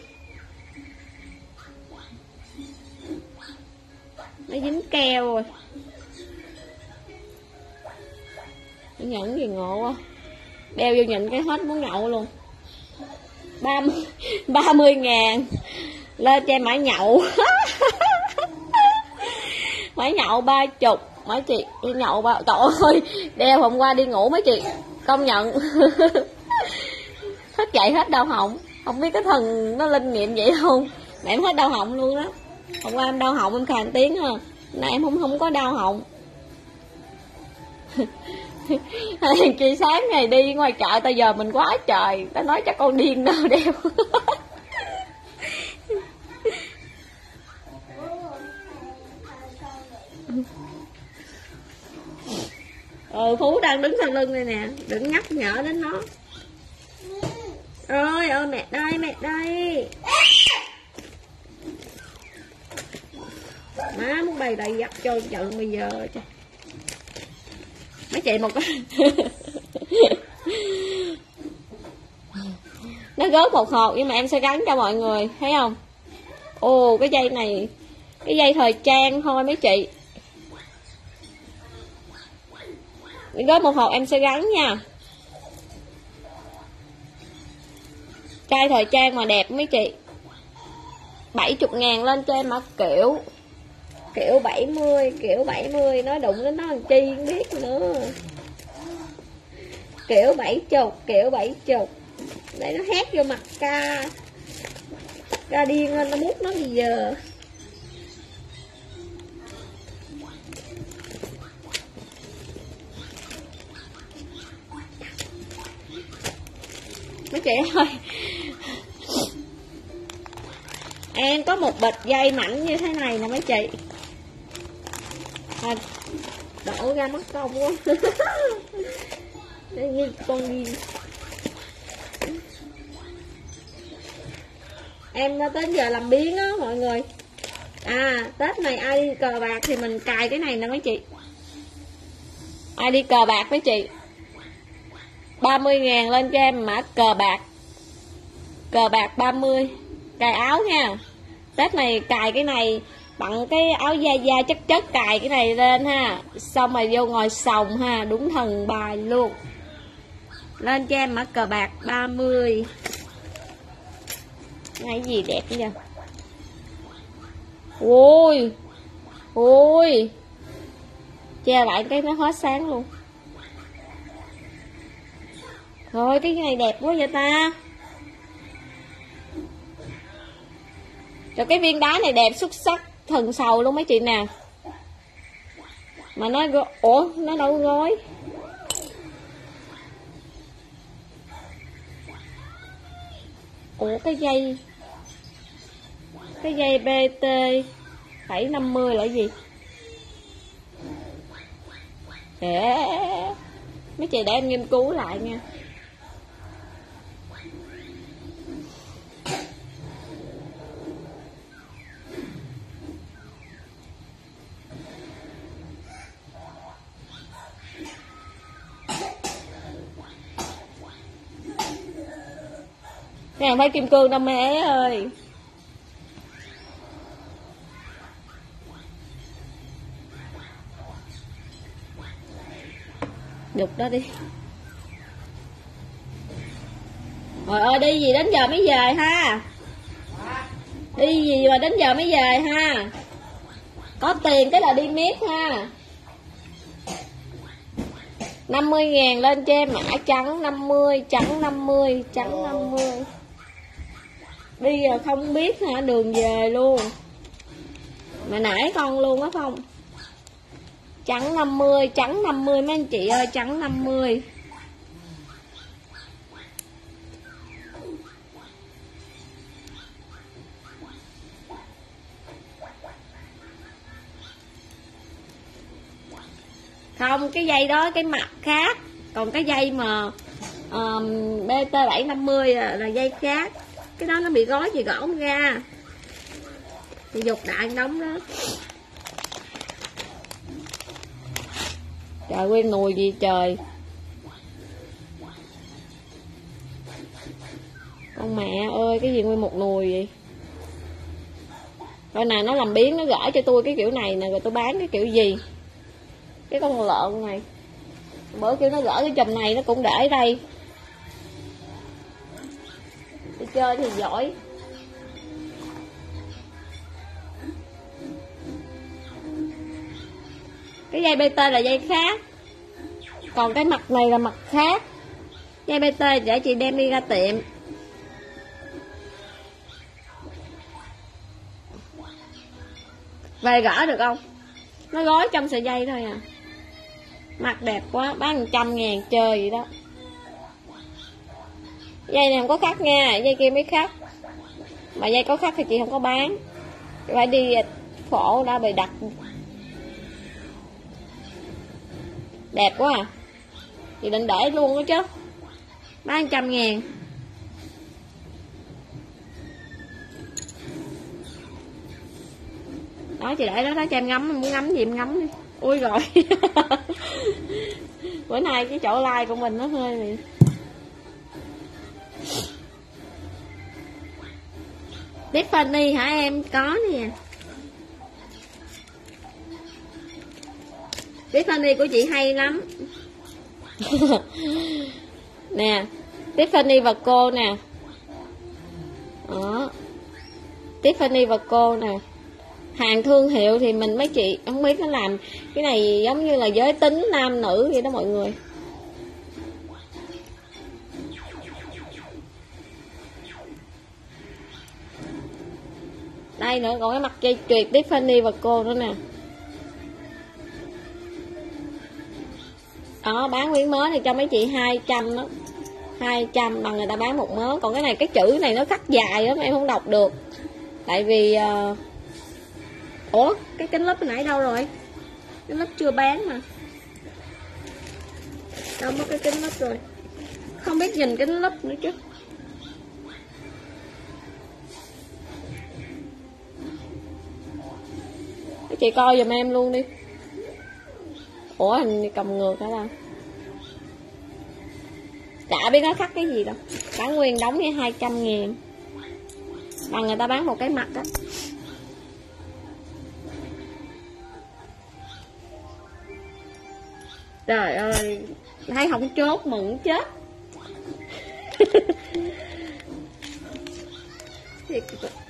Speaker 1: Nó dính keo rồi. Cái nhẫn gì ngộ quá. Đeo vô nhìn cái hết muốn nhậu luôn. 30, 30 ngàn. Lên cho em nhậu. (laughs) Mã nhậu ba chục. Mấy chị đi nhậu ba Trời ơi Đeo hôm qua đi ngủ mấy chị. Công nhận. (laughs) Hết dậy hết đau họng. Không biết cái thần nó linh nghiệm vậy không? Mẹ em hết đau họng luôn đó Hôm qua em đau họng, em khàn tiếng à. Nay em không không có đau họng. (laughs) Chị sáng ngày đi ngoài chợ, tao giờ mình quá trời. Tao nói chắc con điên đâu, đeo. (laughs) ừ phú đang đứng sau lưng đây nè. Đừng nhắc nhở đến nó. Ơi ơi mẹ đây mẹ đây. Má muốn bày đầy dắt cho trận bây giờ mấy chị một cái. Nó gớt một hộp nhưng mà em sẽ gắn cho mọi người, thấy không? Ồ, cái dây này, cái dây thời trang thôi mấy chị. Gói một hộp em sẽ gắn nha. Chai thời trang mà đẹp mấy chị. 70 ngàn lên cho em mà kiểu kiểu 70 kiểu 70 nó đụng đến nó làm chi không biết nữa. Kiểu 70 kiểu 70 để nó hét vô mặt ca. Ca điên lên, nó mút nó bây giờ. Chị ơi em có một bịch dây mảnh như thế này nè mấy chị. À, đổ ra mất công quá. (laughs) Như con gì? Em tới giờ làm biến á mọi người. À tết này ai đi cờ bạc thì mình cài cái này nè mấy chị. Ai đi cờ bạc mấy chị? 30 ngàn lên cho em mã cờ bạc. Cờ bạc 30 cài áo nha. Tết này cài cái này bằng cái áo da da chất chất cài cái này lên ha. Xong rồi vô ngồi sòng ha, đúng thần bài luôn. Lên cho em mã cờ bạc 30 cái gì đẹp vậy ôi ôi. Che lại cái nó hết sáng luôn thôi cái này đẹp quá vậy ta. Rồi, cái viên đá này đẹp xuất sắc, thần sầu luôn mấy chị nè. Mà nó ủa, nó đâu gói? Ủa, cái dây cái dây bt 750 là gì? Để mấy chị để em nghiên cứu lại nha. Nè phải kim cương đâu mẹ ơi. Đục đó đi. Rồi ơi, đi gì đến giờ mới về ha? Đi gì mà đến giờ mới về ha? Có tiền cái là đi miết ha. 50 ngàn lên cho em mã trắng 50 trắng 50 trắng 50 đi ờ, không biết hả? Đường về luôn. Mà nãy con luôn á không trắng 50 trắng 50 mấy anh chị ơi trắng 50 không cái dây đó cái mặt khác. Còn cái dây mà um, bt 750 là dây khác cái đó nó bị gói gì gõ ra. Thì dục đại đóng đó. Trời quên nùi gì trời. Con mẹ ơi, cái gì nguyên một nùi vậy? Rồi nè, nó làm biến, nó gửi cho tôi cái kiểu này nè, rồi tôi bán cái kiểu gì? Cái con lợn này. Bữa kêu nó gửi cái chùm này nó cũng để đây chơi thì giỏi. Cái dây bt là dây khác. Còn cái mặt này là mặt khác. Dây bt để chị đem đi ra tiệm. Về gỡ được không? Nó gói trong sợi dây thôi à. Mặt đẹp quá, bán trăm ngàn chơi vậy đó dây này không có khắc nha, dây kia mới khắc mà dây có khắc thì chị không có bán. Phải đi khổ đã bị đặt. Đẹp quá à. Chị định để luôn đó chứ. Bán trăm ngàn. Đó, chị để đó đó, cho em ngắm muốn ngắm gì em ngắm đi. Ui rồi. (laughs) Bữa nay cái chỗ like của mình nó hơi này Tiffany hả em? Có nè. Tiffany của chị hay lắm. (laughs) Nè Tiffany và cô nè. Đó. Tiffany và cô nè. Hàng thương hiệu thì mình mấy chị không biết nó làm cái này giống như là giới tính nam nữ vậy đó mọi người. Đây nữa còn cái mặt dây chuyền Tiffany và cô nữa nè. Đó bán miếng mới thì cho mấy chị 200 đó 200 bằng người ta bán một mớ. Còn cái này cái chữ này nó cắt dài lắm em không đọc được. Tại vì uh, ủa cái kính lúp nãy đâu rồi? Kính lúp chưa bán mà. Đâu mất cái kính lúp rồi. Không biết nhìn kính lúp nữa chứ. Chị coi giùm em luôn đi. Ủa anh cầm ngược hả ta? Chả biết nó khắc cái gì đâu. Bán nguyên đóng với 200 nghìn, bằng người ta bán một cái mặt á. Trời ơi thấy không chốt mừng chết. (laughs)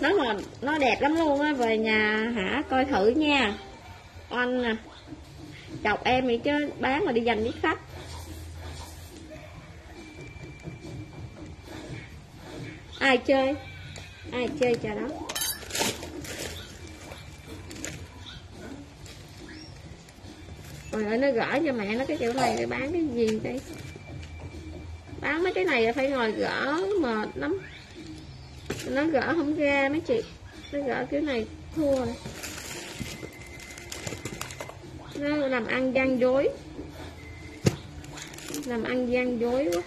Speaker 1: nó mà nó đẹp lắm luôn á, về nhà hả? Coi thử nha. Anh nè à. chọc em vậy chứ, bán mà đi dành với khách. Ai chơi? Ai chơi chờ đó? Rồi ơi, nó gỡ cho mẹ nó cái kiểu này để bán cái gì đây bán mấy cái này là phải ngồi gỡ mệt lắm nó gỡ không ra mấy chị. Nó gỡ kiểu này thua rồi. Nó làm ăn gian dối. Làm ăn gian dối quá.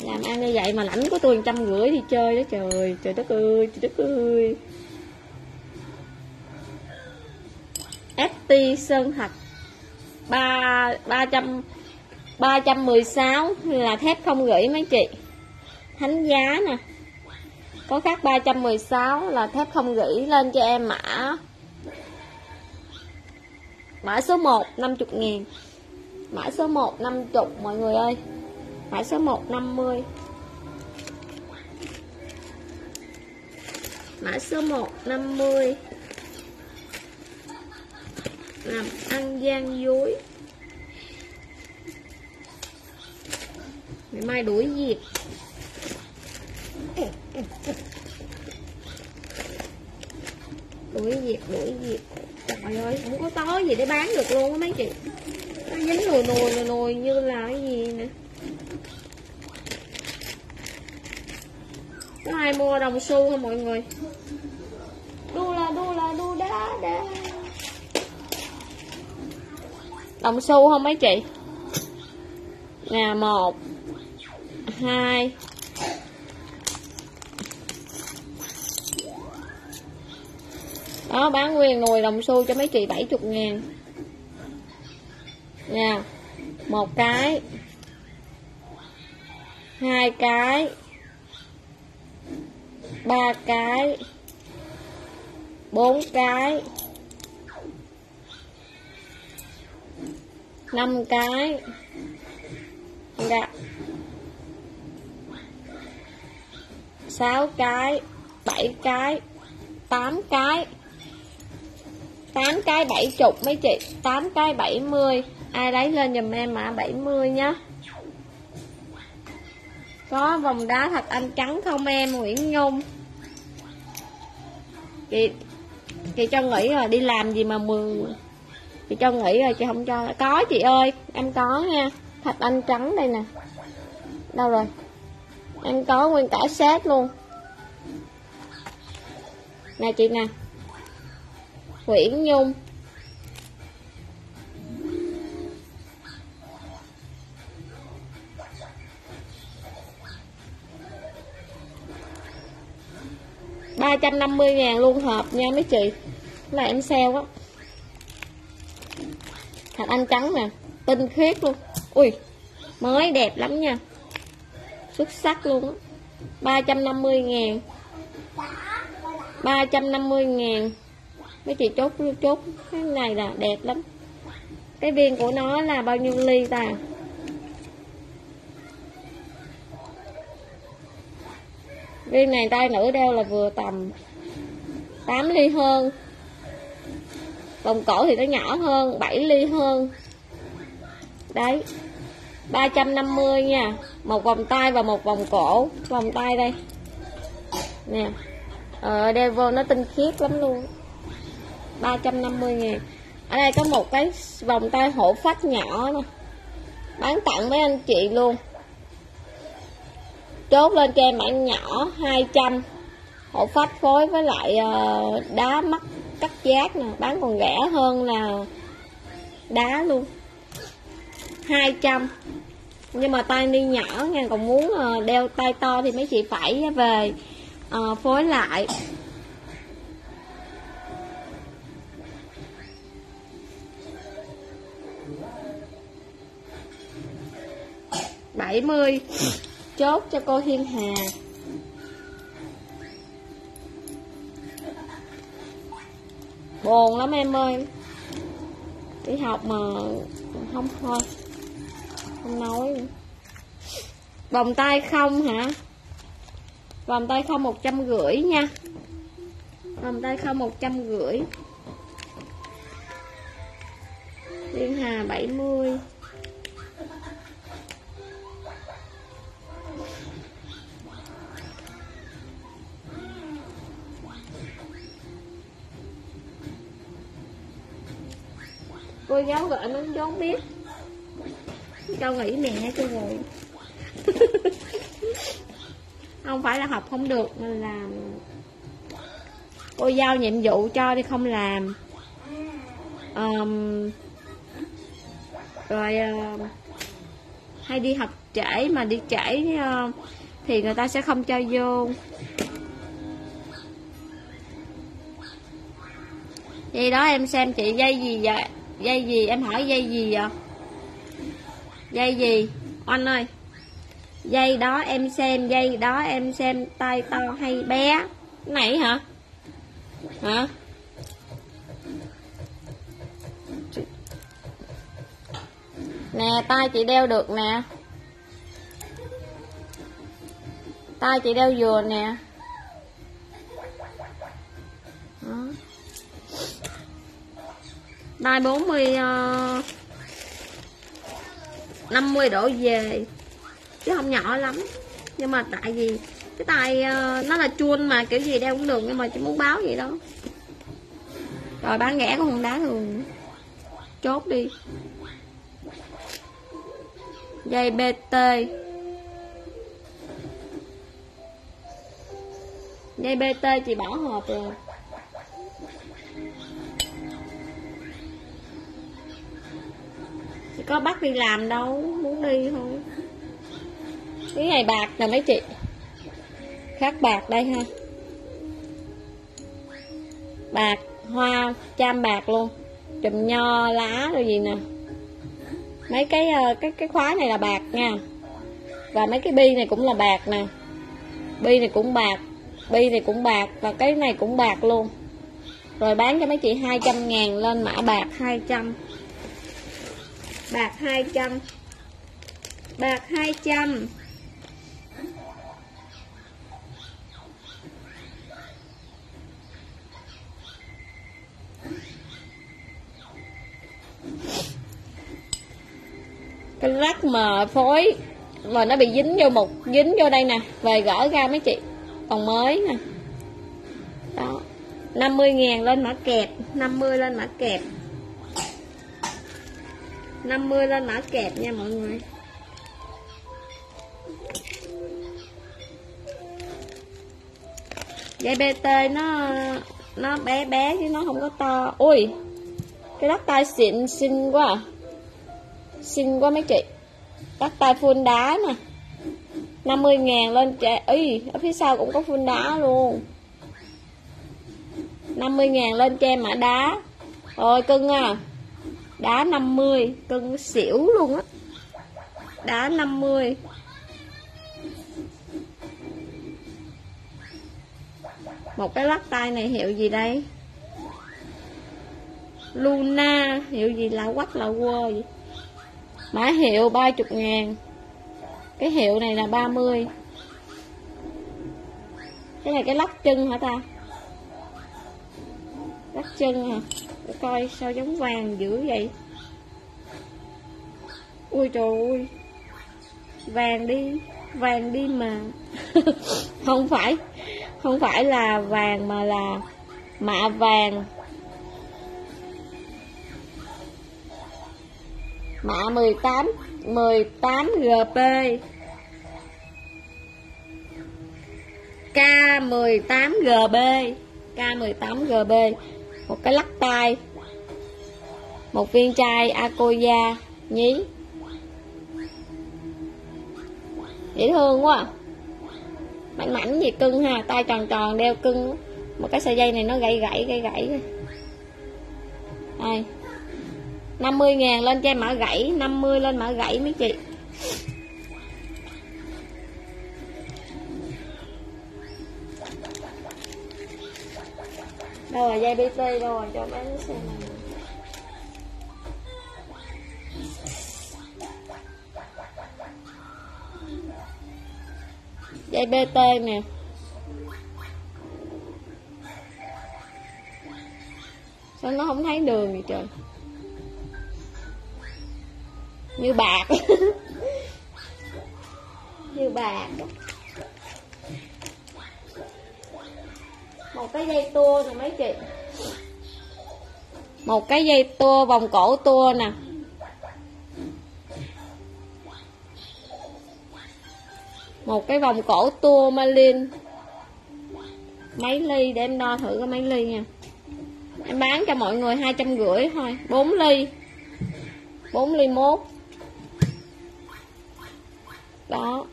Speaker 1: Làm ăn như vậy mà lãnh của tôi trăm rưỡi đi chơi đó trời. Trời đất ơi, trời đất ơi. FT Sơn Thạch. Ba ba trăm 316 là thép không gửi mấy chị thánh giá nè. Có khác 316 là thép không gỉ lên cho em mã. Mã số 1 50 ngàn mã số 1 50 mọi người ơi. Mã số 1 50 mã số 1 50 làm ăn gian dối. Ngày mai đuổi việc đuổi việc đuổi việc. Trời ơi, không có tối gì để bán được luôn á mấy chị. Nó dính nồi nồi nồi nồi như là cái gì nè. Có ai mua đồng xu không mọi người? Đu là đu là, đu đá đá. Đồng xu không mấy chị? Nè một, hai. Đó, bán nguyên nồi đồng xu cho mấy chị 70 ngàn. Nha một cái. Hai cái. Ba cái. Bốn cái. Năm cái. Dạ. Sáu cái. Bảy cái. Tám cái tám cái bảy chục mấy chị? Tám cái bảy mươi. Ai lấy lên dùm em mã 70 nhá. Có vòng đá thật anh trắng không em, Nguyễn Nhung? Chị chị cho nghĩ là đi làm gì mà mừng? Chị cho nghĩ rồi, chị không cho. Có chị ơi, em có nha. Thật anh trắng đây nè. Đâu rồi? Em có nguyên cả set luôn. Nè chị nè. Nguyễn Nhung. ba trăm năm mươi ngàn luôn hộp nha mấy chị. Là em sale á thạch anh trắng nè tinh khiết luôn. Ui, mới đẹp lắm nha. Xuất sắc luôn á. 350 ngàn. 350 ngàn mấy chị chốt chốt. Cái này là đẹp lắm. Cái viên của nó là bao nhiêu ly ta? Viên này tay nữ đeo là vừa tầm 8 ly hơn. Vòng cổ thì nó nhỏ hơn 7 ly hơn. Đấy 350 nha. Một vòng tay và một vòng cổ. Vòng tay đây. Nè. Ờ, đeo vô nó tinh khiết lắm luôn. 350 ngàn. Ở đây có một cái vòng tay hổ phách nhỏ nè. Bán tặng với anh chị luôn. Chốt lên cho em bản nhỏ 200 hổ phách phối với lại ờ, đá mắt cắt giác nè. Bán còn rẻ hơn là đá luôn. 200 nhưng mà tay đi nhỏ nha, còn muốn ờ, đeo tay to thì mấy chị phải về ờ, phối lại. Bảy mươi. Chốt cho cô Hiên Hà. Buồn lắm em ơi. Đi học mà không thôi, không nói. Vòng tay không hả? Vòng tay không một trăm rưỡi nha. Vòng tay không một trăm rưỡi. Liên Hà 70 cô giáo gọi nó vốn biết. Cho nghỉ mẹ cho rồi. (laughs) Không phải là học không được mà là cô giao nhiệm vụ cho đi không làm. Um, rồi uh, hay đi học trễ mà đi trễ uh, thì người ta sẽ không cho vô. Vậy đó em xem chị dây gì vậy? Dây gì? Em hỏi dây gì vậy? Dây gì? Oanh ơi. Dây đó em xem, dây đó em xem tay to hay bé. Cái này hả? Hả? Nè, tay chị đeo được nè. Tay chị đeo vừa nè. Đai 40 uh, 50 độ về. Chứ không nhỏ lắm. Nhưng mà tại vì cái tay uh, nó là chuôn mà kiểu gì đeo cũng được nhưng mà chỉ muốn báo vậy đó. Rồi bán rẻ của hòn đá thường. Chốt đi. Dây bt dây bt chị bỏ hộp rồi. Có bắt đi làm đâu, muốn đi không? cái này bạc nè mấy chị. Khác bạc đây ha. Bạc, hoa, cham bạc luôn. Chùm nho, lá rồi gì nè. Mấy cái ờ, cái cái khóa này là bạc nha. Và mấy cái bi này cũng là bạc nè. Bi này cũng bạc, bi này cũng bạc và cái này cũng bạc luôn. Rồi bán cho mấy chị 200 ngàn lên mã bạc. 200 bạc 200 bạc 200 cái rắc mà phối mà nó bị dính vô một, dính vô đây nè, về gỡ ra mấy chị. Còn mới nè. Đó. 50 ngàn lên mã kẹp 50 lên mã kẹp. 50 lên mã kẹp nha mọi người. Dây bt nó nó bé bé chứ nó không có to. Ui cái đắt tay xịn, xinh quá à. xinh quá mấy chị. Đắt tay phun đá nè 50 ngàn lên trẻ ý, ở phía sau cũng có phun đá luôn. 50 ngàn lên che mã đá. Rồi, cưng à đá 50 cân xỉu luôn á. Đá 50 một cái lắc tay này hiệu gì đây? Luna, hiệu gì là quách là quơ vậy? Mã hiệu 30 ngàn. Cái hiệu này là 30 cái này cái lắc chân hả ta? Lắc chân hả? à? Để coi sao giống vàng dữ vậy. Ui trời ơi, vàng đi vàng đi mà. (laughs) Không phải không phải là vàng mà là mạ vàng. Mạ 18 18 GP K18 GB K18 GB một cái lắc tay. Một viên chai Akoya nhí. Dễ thương quá à. mảnh mảnh gì cưng ha, tay tròn tròn đeo cưng. Một cái sợi dây này nó gãy gãy gãy gãy. Đây. 50 ngàn lên cho mở mã gãy 50 lên mã gãy mấy chị. Đâu rồi, dây bt đâu rồi, cho bé xem. Này dây bt nè. Sao nó không thấy đường vậy trời? Như bạc. (laughs) Như bạc. Một cái dây tua nè mấy chị? Một cái dây tua, vòng cổ tua nè. Một cái vòng cổ tua malin mấy ly, để em đo thử cái mấy ly nha. Em bán cho mọi người hai trăm rưỡi thôi 4 ly. 4 ly mốt. Đó.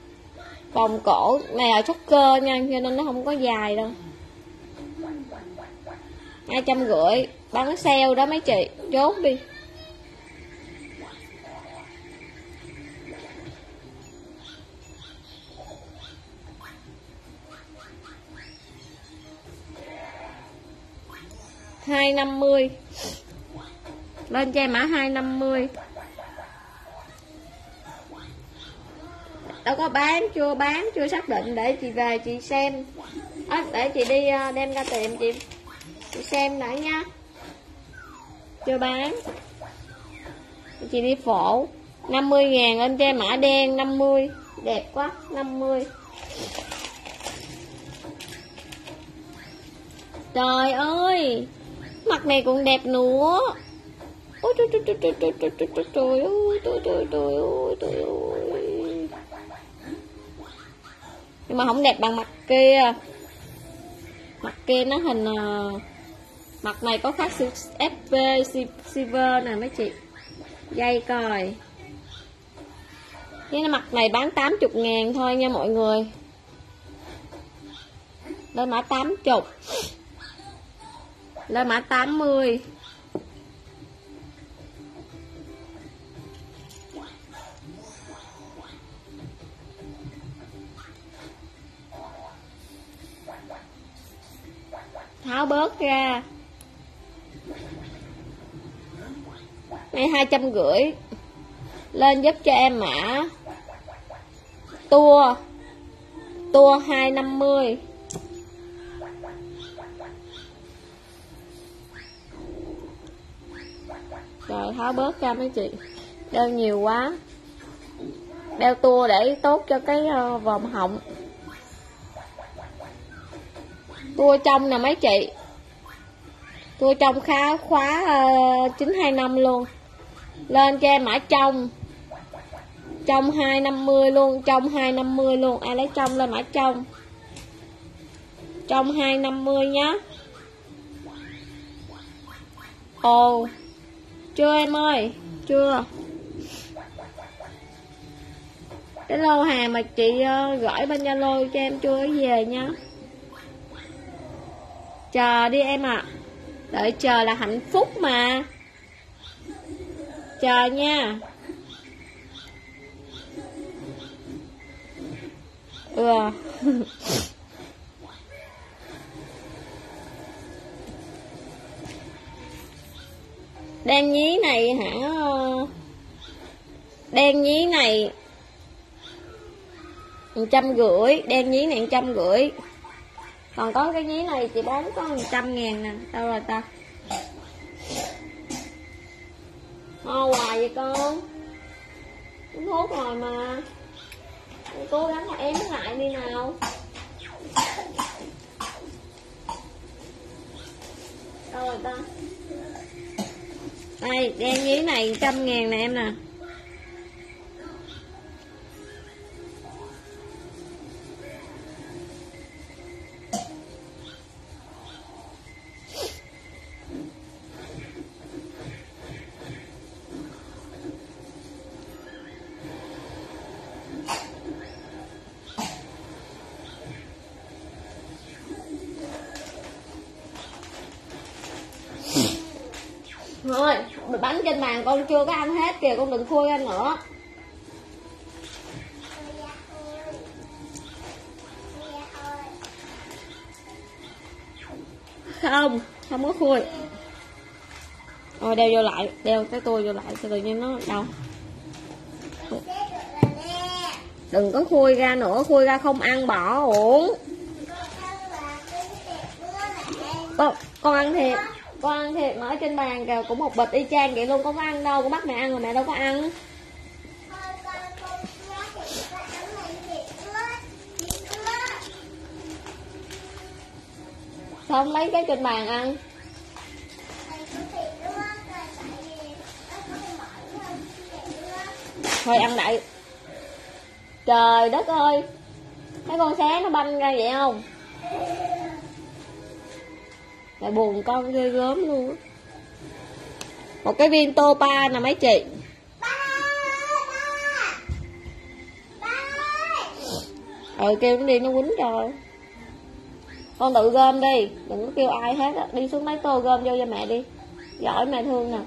Speaker 1: Vòng cổ này là chút cơ nha, cho nên nó không có dài đâu hai trăm rưỡi. Bán sale đó mấy chị. Chốt đi. Hai năm mươi. Lên che mã hai năm mươi. Đâu có bán chưa bán chưa xác định. Để chị về chị xem. À, để chị đi ờ, đem ra tiệm chị chị xem lại nha. Chưa bán. Chị đi phổ. 50 ngàn lên cho mã đen 50 đẹp quá 50 trời ơi mặt này cũng đẹp nữa. Ôi trời trời trời trời trời trời trời trời ơi trời trời trời ơi trời ơi. Nhưng mà không đẹp bằng mặt kia. Mặt kia nó hình uh, mặt này có khác FP silver nè mấy chị. Dây coi. Cái mặt này bán 80 ngàn thôi nha mọi người. Lên mã 80 lên mã 80 tháo bớt ra. Nay hai trăm rưỡi lên giúp cho em mã. Tua. Tua hai năm mươi. Rồi tháo bớt ra mấy chị. Đeo nhiều quá. Đeo tua để tốt cho cái vòng vòm họng. Tua trong nè mấy chị. Tua trong khá khóa ờ, uh, 925 luôn lên cho em mã trong trong 250 luôn trong 250 luôn. Ai lấy trong lên mã trong trong 250 nhá. Ồ. Chưa em ơi, chưa. Cái lô hàng mà chị ờ, gửi bên zalo cho em chưa về nhá. Chờ đi em ạ. À. đợi chờ là hạnh phúc mà chờ nha. Ừ. (laughs) Đen nhí này hả? Đen nhí này một trăm rưỡi. Đen nhí này một trăm rưỡi. Còn có cái nhí này chị bán có một trăm ngàn nè. Đâu rồi ta? Ho hoài vậy con? Uống thuốc rồi mà. Cố gắng mà ém lại đi nào. Đâu rồi ta đây đen nhí này trăm ngàn nè em nè. Con chưa có ăn hết kìa con đừng khui ra nữa. Không không có khui. Rồi đeo vô lại đeo cái tôi vô lại cho tự nhiên nó đâu đừng có khui ra nữa khui ra không ăn bỏ uổng con, con ăn thiệt. Vâng, con ăn thiệt mà ở trên bàn kìa, cũng một bịch y chang vậy luôn con có ăn đâu, có bắt mẹ ăn rồi mẹ đâu có ăn. Sao không lấy cái trên bàn ăn? Thôi ăn đại. Trời đất ơi thấy con xé nó banh ra vậy không? Mẹ buồn con ghê gớm luôn một cái viên tô pa nè mấy chị. Ừ kêu nó đi nó quýnh cho. Con tự gom đi, đừng có kêu ai hết á. Đi xuống mấy tô gom vô cho mẹ đi. Giỏi mẹ thương nè.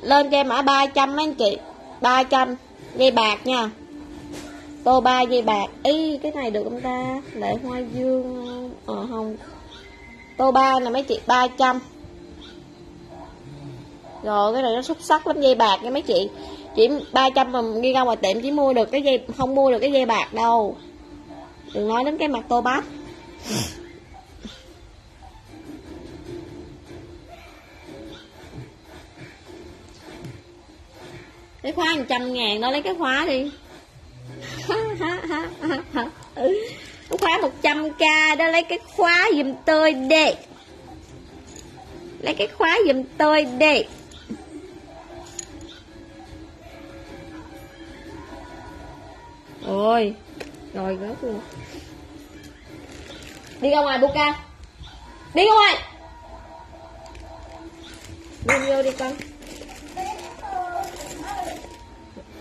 Speaker 1: Lên cho em mã 300 mấy anh chị. 300 dây bạc nha. Tô ba dây bạc. Ý, cái này được không ta? Lệ hoa dương ờ không tô ba nè mấy chị 300 rồi, cái này nó xúc sắc lắm, dây bạc nha mấy chị. Chỉ 300 mà đi ra ngoài tiệm chỉ mua được cái dây, không mua được cái dây bạc đâu. Đừng nói đến cái mặt tô bát cái khóa 100 ngàn đó lấy cái khóa đi. (laughs) khóa 100k đó, lấy cái khóa giùm tôi đi. Lấy cái khóa giùm tôi đi. Ôi rồi gớt luôn đi ra ngoài, buka. Đi ra ngoài. Đi vô đi con.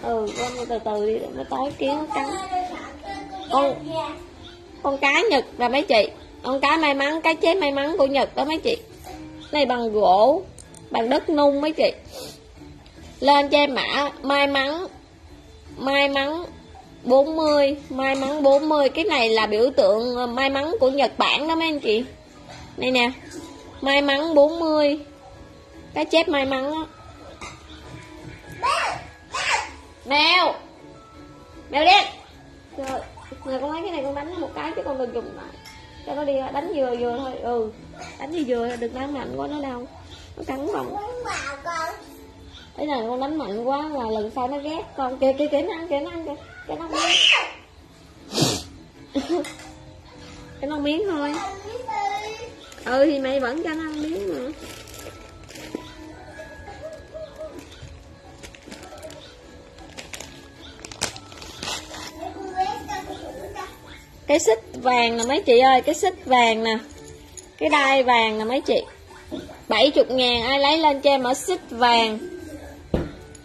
Speaker 1: Ừ con từ từ đi, nó tối kiến nó cắn. Con con cá nhật là mấy chị? Con cá may mắn, cá chép may mắn của nhật đó mấy chị. Này bằng gỗ, bằng đất nung mấy chị. Lên cho em mã, may mắn may mắn 40 may mắn 40 cái này là biểu tượng ờ, may mắn của Nhật Bản đó mấy anh chị. Đây nè, may mắn 40 cá chép may mắn đó mèo! Mèo đen! Trời người con lấy cái này con đánh một cái chứ con đừng dùng lại. Cho nó đi, đánh vừa vừa thôi. Ừ đánh đi vừa đừng đánh mạnh quá nó đau nó cắn vòng
Speaker 2: thế con.
Speaker 1: này con đánh mạnh quá là lần sau nó ghét con. Kia kia kia nó ăn kia nó ăn kia cái nó miếng. (laughs) Cái nó miếng thôi. Ừ thì mày vẫn cho nó ăn miếng mà cái xích vàng nè mấy chị ơi, cái xích vàng nè. Cái đai vàng nè mấy chị. 70 ngàn, ai lấy lên cho em ở xích vàng.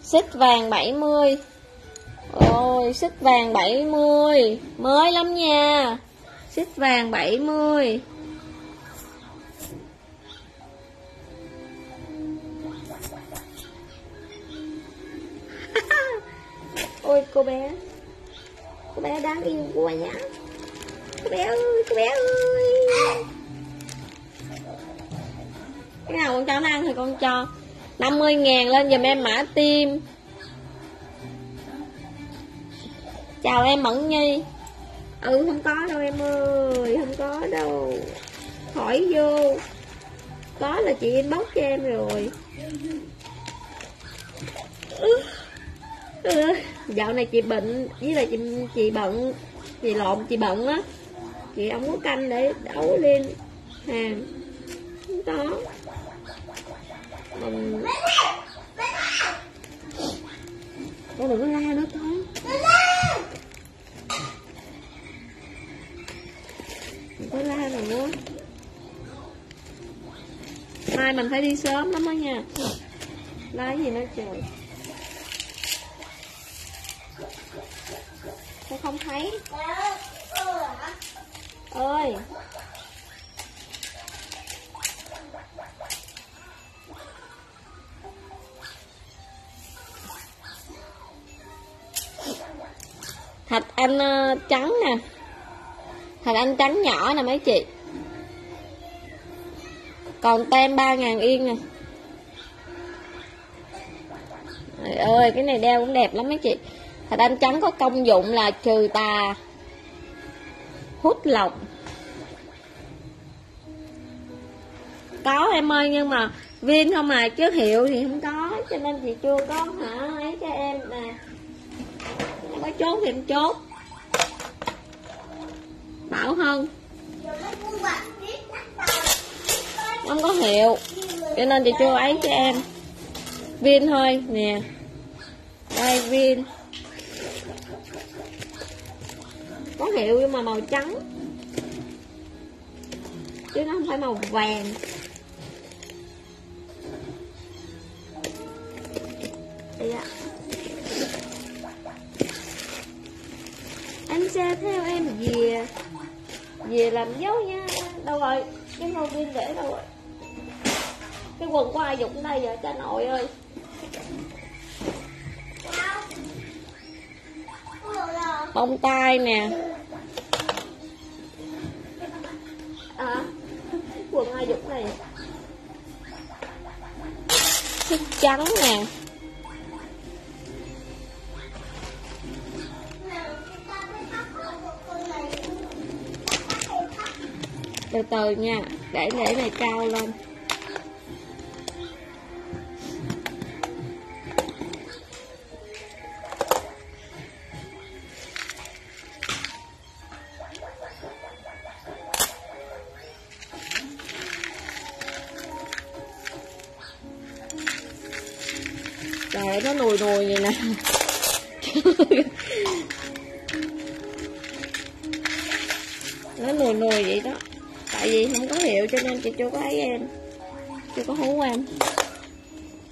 Speaker 1: Xích vàng 70 Ôi, xích vàng 70 Mới lắm nha. Xích vàng 70 (laughs) Ôi, cô bé. Cô bé đáng yêu quá nhá. Cô bé ơi, Cô bé ơi. Cái nào con cho nó ăn thì con cho 50 ngàn lên giùm em mã tim. Chào em Mẫn Nhi. Ừ không có đâu em ơi, Không có đâu. Hỏi vô. Có là chị inbox cho em rồi. Ừ. Ừ. Dạo này chị bệnh Với là chị, chị bận Chị lộn chị bận á. Chị không có canh để đấu lên hàng. Không có. Mình... Con đừng có la nữa con. Đừng có la nữa. Mai mình phải đi sớm lắm đó nha. La gì nữa trời? Tôi không thấy. Ơi thạch anh ờ, trắng nè. Thạch anh trắng nhỏ nè mấy chị. Còn tem ba ngàn yên nè. Trời ơi, cái này đeo cũng đẹp lắm mấy chị thạch anh trắng có công dụng là trừ tà, hút lọc. Có em ơi, nhưng mà viên không à chứ hiệu thì không có, cho nên chị chưa có hả ấy cho em nè em có chốt thì em chốt. Bảo hơn. Không có hiệu, cho nên chị chưa ấy cho em. Viên thôi, nè. Đây viên có hiệu nhưng mà màu trắng. Chứ nó không phải màu vàng. Đây ạ. anh xe theo em về về làm dấu nha. Đâu rồi? Cái màu viên để đâu rồi? Cái quần của ai dụng đây vậy cha nội ơi. Bông tai nè. À, quần ai dục này. Sức trắng nè. Từ từ nha để để này cao lên nè. (laughs) Nó nùi nùi vậy đó. Tại vì không có hiệu cho nên chị chưa có thấy em. Chưa có hú em.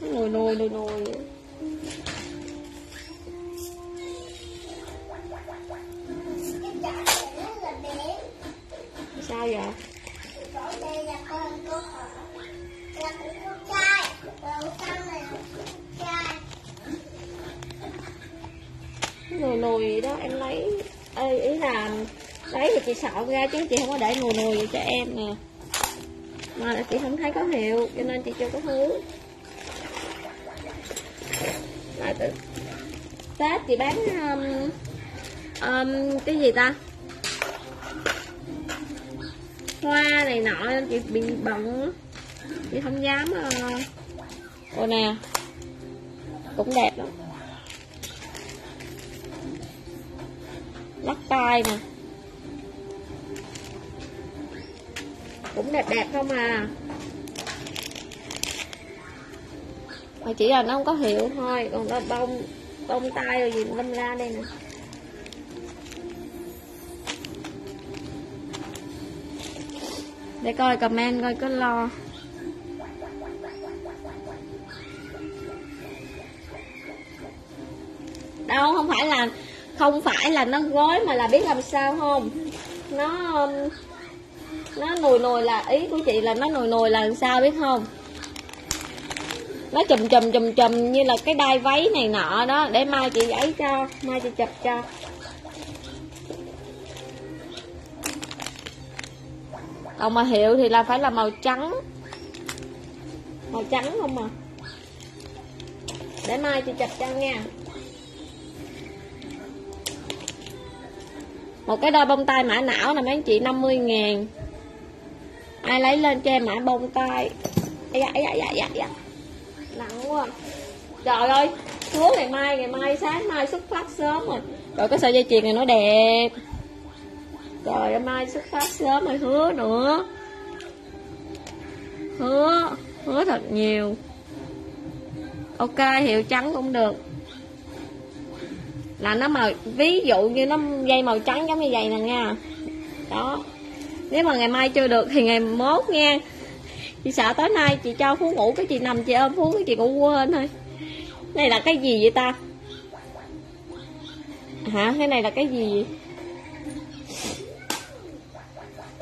Speaker 1: Nó nùi nùi nùi nùi ra chứ chị không có để mùi mùi vậy cho em nè. Mà là chị không thấy có hiệu cho nên chị chưa có hứa. Là tự tết chị bán um, um, cái gì ta? Hoa này nọ nên chị bị bận. Chị không dám ờ, uh... ồ nè cũng đẹp lắm. Lắc tay nè. Cũng đẹp đẹp không à? Mà chỉ là nó không có hiệu thôi còn có bông bông tay rồi gì lâm ra đây nè. Để coi comment coi có lo. Đâu không phải là không phải là nó gói mà là biết làm sao không? Nó um, nó nồi nồi là, ý của chị là nó nồi nồi là làm sao biết không? Nó chùm chùm chùm chùm như là cái đai váy này nọ đó. Để mai chị ấy cho, mai chị chụp cho. Còn mà hiệu thì là phải là màu trắng. Màu trắng không à? Để mai chị chụp cho nha. Một cái đôi bông tai mã não là mấy anh chị 50 ngàn ai lấy lên cho em mã bông tai dạ dạ dạ dạ dạ nặng quá. Trời ơi hứa ngày mai ngày mai, sáng mai xuất phát sớm rồi. Rồi cái sợi dây chuyền này nó đẹp. Rồi mai xuất phát sớm rồi, hứa nữa. Hứa hứa thật nhiều. Ok, hiệu trắng cũng được. Là nó màu, ví dụ như nó dây màu trắng giống như vậy nè nha. Đó nếu mà ngày mai chưa được thì ngày mốt nha. Chị sợ tối nay chị cho phú ngủ cái chị nằm chị ôm phú cái chị cũng quên thôi. Này là cái gì vậy ta? Hả? Cái này là cái gì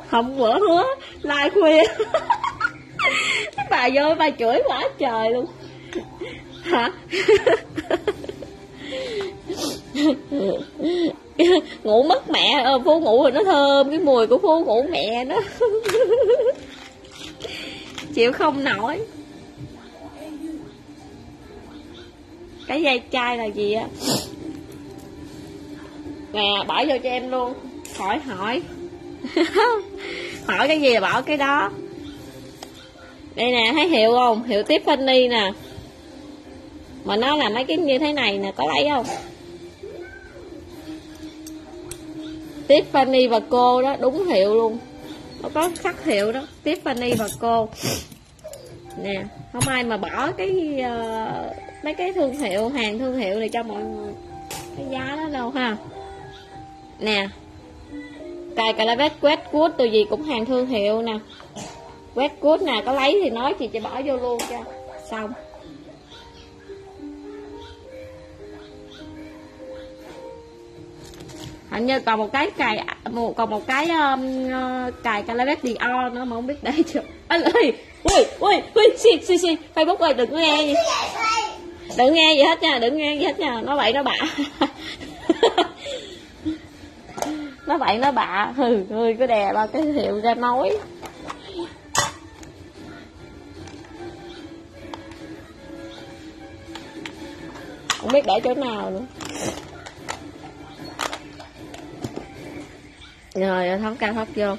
Speaker 1: không bữa hứa lai khuya. (laughs) Bà vô, bà chửi quá trời luôn. Hả? (laughs) (laughs) ngủ mất mẹ ờ, phú ngủ rồi nó thơm cái mùi của phú ngủ mẹ nó (laughs) chịu không nổi. Cái dây chai là gì á? Nè bỏ vô cho em luôn. Hỏi hỏi. (laughs) Hỏi cái gì là bỏ cái đó. Đây nè thấy hiệu không? Hiệu Tiffany nè. Mà nó là mấy cái như thế này nè có lấy không? Tiffany và cô đó đúng hiệu luôn. Nó có khắc hiệu đó Tiffany và cô. Nè không ai mà bỏ cái uh, mấy cái thương hiệu hàng thương hiệu này cho mọi người. Cái giá đó đâu ha? Nè cài cà la quét cút từ gì cũng hàng thương hiệu nè. Quét cút nè có lấy thì nói chị chị bỏ vô luôn cho. Xong. hình như còn một cái cài một còn một cái um, ờ, cài calavet Dior nữa mà không biết để chưa? Anh ơi ui ui ui xì xì xì facebook ơi đừng có nghe gì. Đừng nghe gì hết nha đừng nghe gì hết nha. Nó vậy nó bạ. (laughs) Nó vậy nó bạ. Hừ người cứ đè ba cái hiệu ra nói không biết để chỗ nào nữa. Rồi thoát cao thấp vô.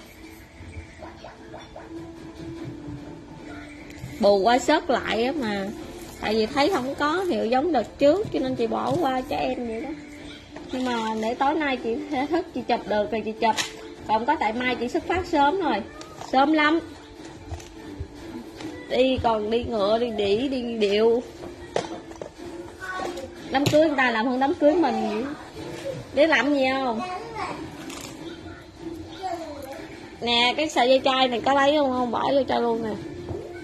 Speaker 1: Bù qua sớt lại á mà. Tại vì thấy không có hiệu giống đợt trước, cho nên chị bỏ qua cho em vậy đó. Nhưng mà để tối nay chị sẽ thức, chị chụp được thì chị chụp. Còn có tại mai chị xuất phát sớm rồi. Sớm lắm. Đi còn đi ngựa, đi đỉ, đi điệu. Đám cưới người ta làm hơn đám cưới mình vậy. Để làm gì không? Nè cái sợi dây chai này có lấy không? Không bỏ vô cho luôn nè.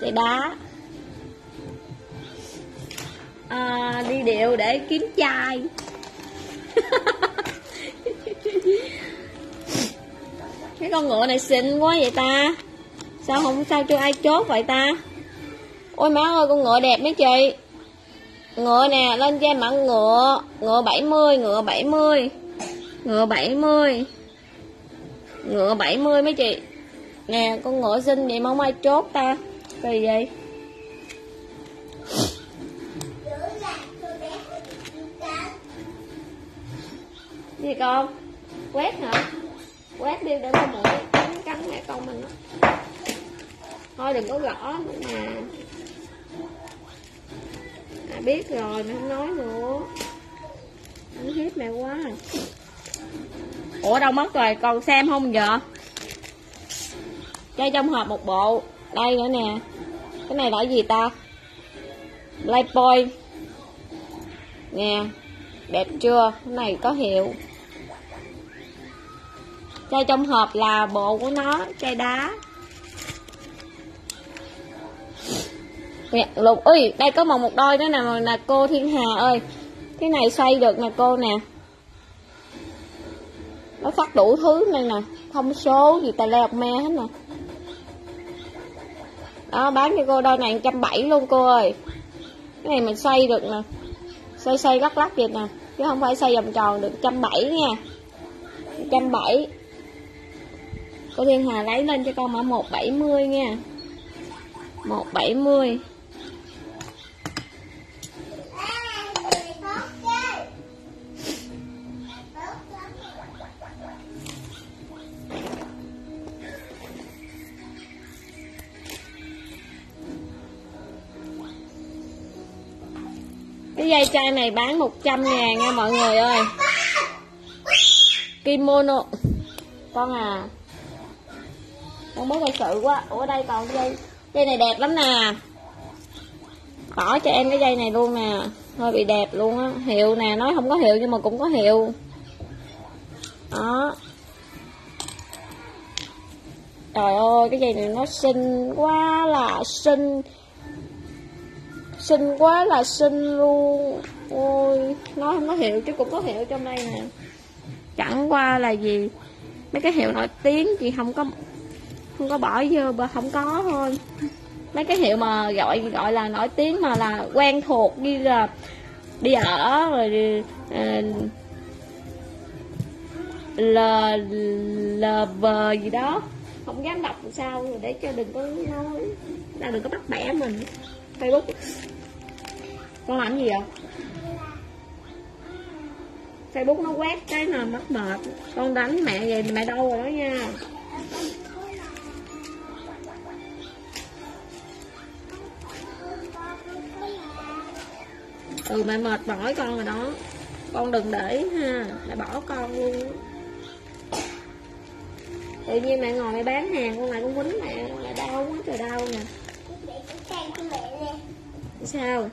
Speaker 1: Dây đá à, đi điệu để kiếm chai. (laughs) Cái con ngựa này xinh quá vậy ta. Sao không sao chưa ai chốt vậy ta? Ôi má ơi con ngựa đẹp mấy chị. Ngựa nè lên cho em mã ngựa ngựa 70 ngựa 70 ngựa 70 ngựa 70 mấy chị. Nè con ngựa xinh vậy mong ai chốt ta. Kỳ vậy? Gì con? Quét hả? Quét đi để con mũi cắn cắn mẹ con mình đó. thôi đừng có gõ nữa mà à, biết rồi mẹ không nói nữa. Anh hiếp mẹ quá à ủa, đâu mất rồi, còn xem không giờ chơi trong hộp một bộ. Đây nữa nè. Cái này là gì ta? Playboy nè, đẹp chưa? Cái này có hiệu. Chai trong hộp là bộ của nó chai đá. Nè lục. Ơi đây có một một đôi nữa nè là cô thiên hà ơi. Cái này xoay được nè, cô nè nó phát đủ thứ này nè. Thông số, gì tà leo me hết nè. Đó, bán cho cô đôi này trăm bảy luôn, cô ơi. Cái này mình xoay được nè. Xoay xoay lắc lắc vậy nè. Chứ không phải xoay vòng tròn được trăm bảy nha. trăm bảy. Cô Thiên Hà lấy lên cho con mã 170 nha. 170 cái dây chai này bán 100 ngàn nha mọi người ơi. Kimono. Con à. Con bố thật sự quá. Ủa, đây còn dây dây này đẹp lắm nè. Bỏ cho em cái dây này luôn nè. Hơi bị đẹp luôn á. Hiệu nè, nói không có hiệu nhưng mà cũng có hiệu. Đó. Trời ơi, cái dây này nó xinh quá là xinh xinh quá là xinh luôn. Ôi nó không có hiệu chứ cũng có hiệu trong đây nè. Chẳng qua là gì mấy cái hiệu nổi tiếng thì không có không có bỏ vô không có thôi. Mấy cái hiệu mà gọi gọi là nổi tiếng mà là quen thuộc như là đi ở rồi uh, l l v gì đó. Không dám đọc sao để cho đừng có nói là đừng có bắt bẻ mình facebook. Con làm gì vậy? Facebook nó quét cái là mất mệt. Con đánh mẹ vậy mẹ đâu rồi đó nha. Ừ mẹ mệt mỏi con rồi đó. Con đừng để ha. Mẹ bỏ con luôn. Tự nhiên mẹ ngồi mẹ bán hàng, con lại con quýnh mẹ. Mẹ đau quá, trời đau nè sao?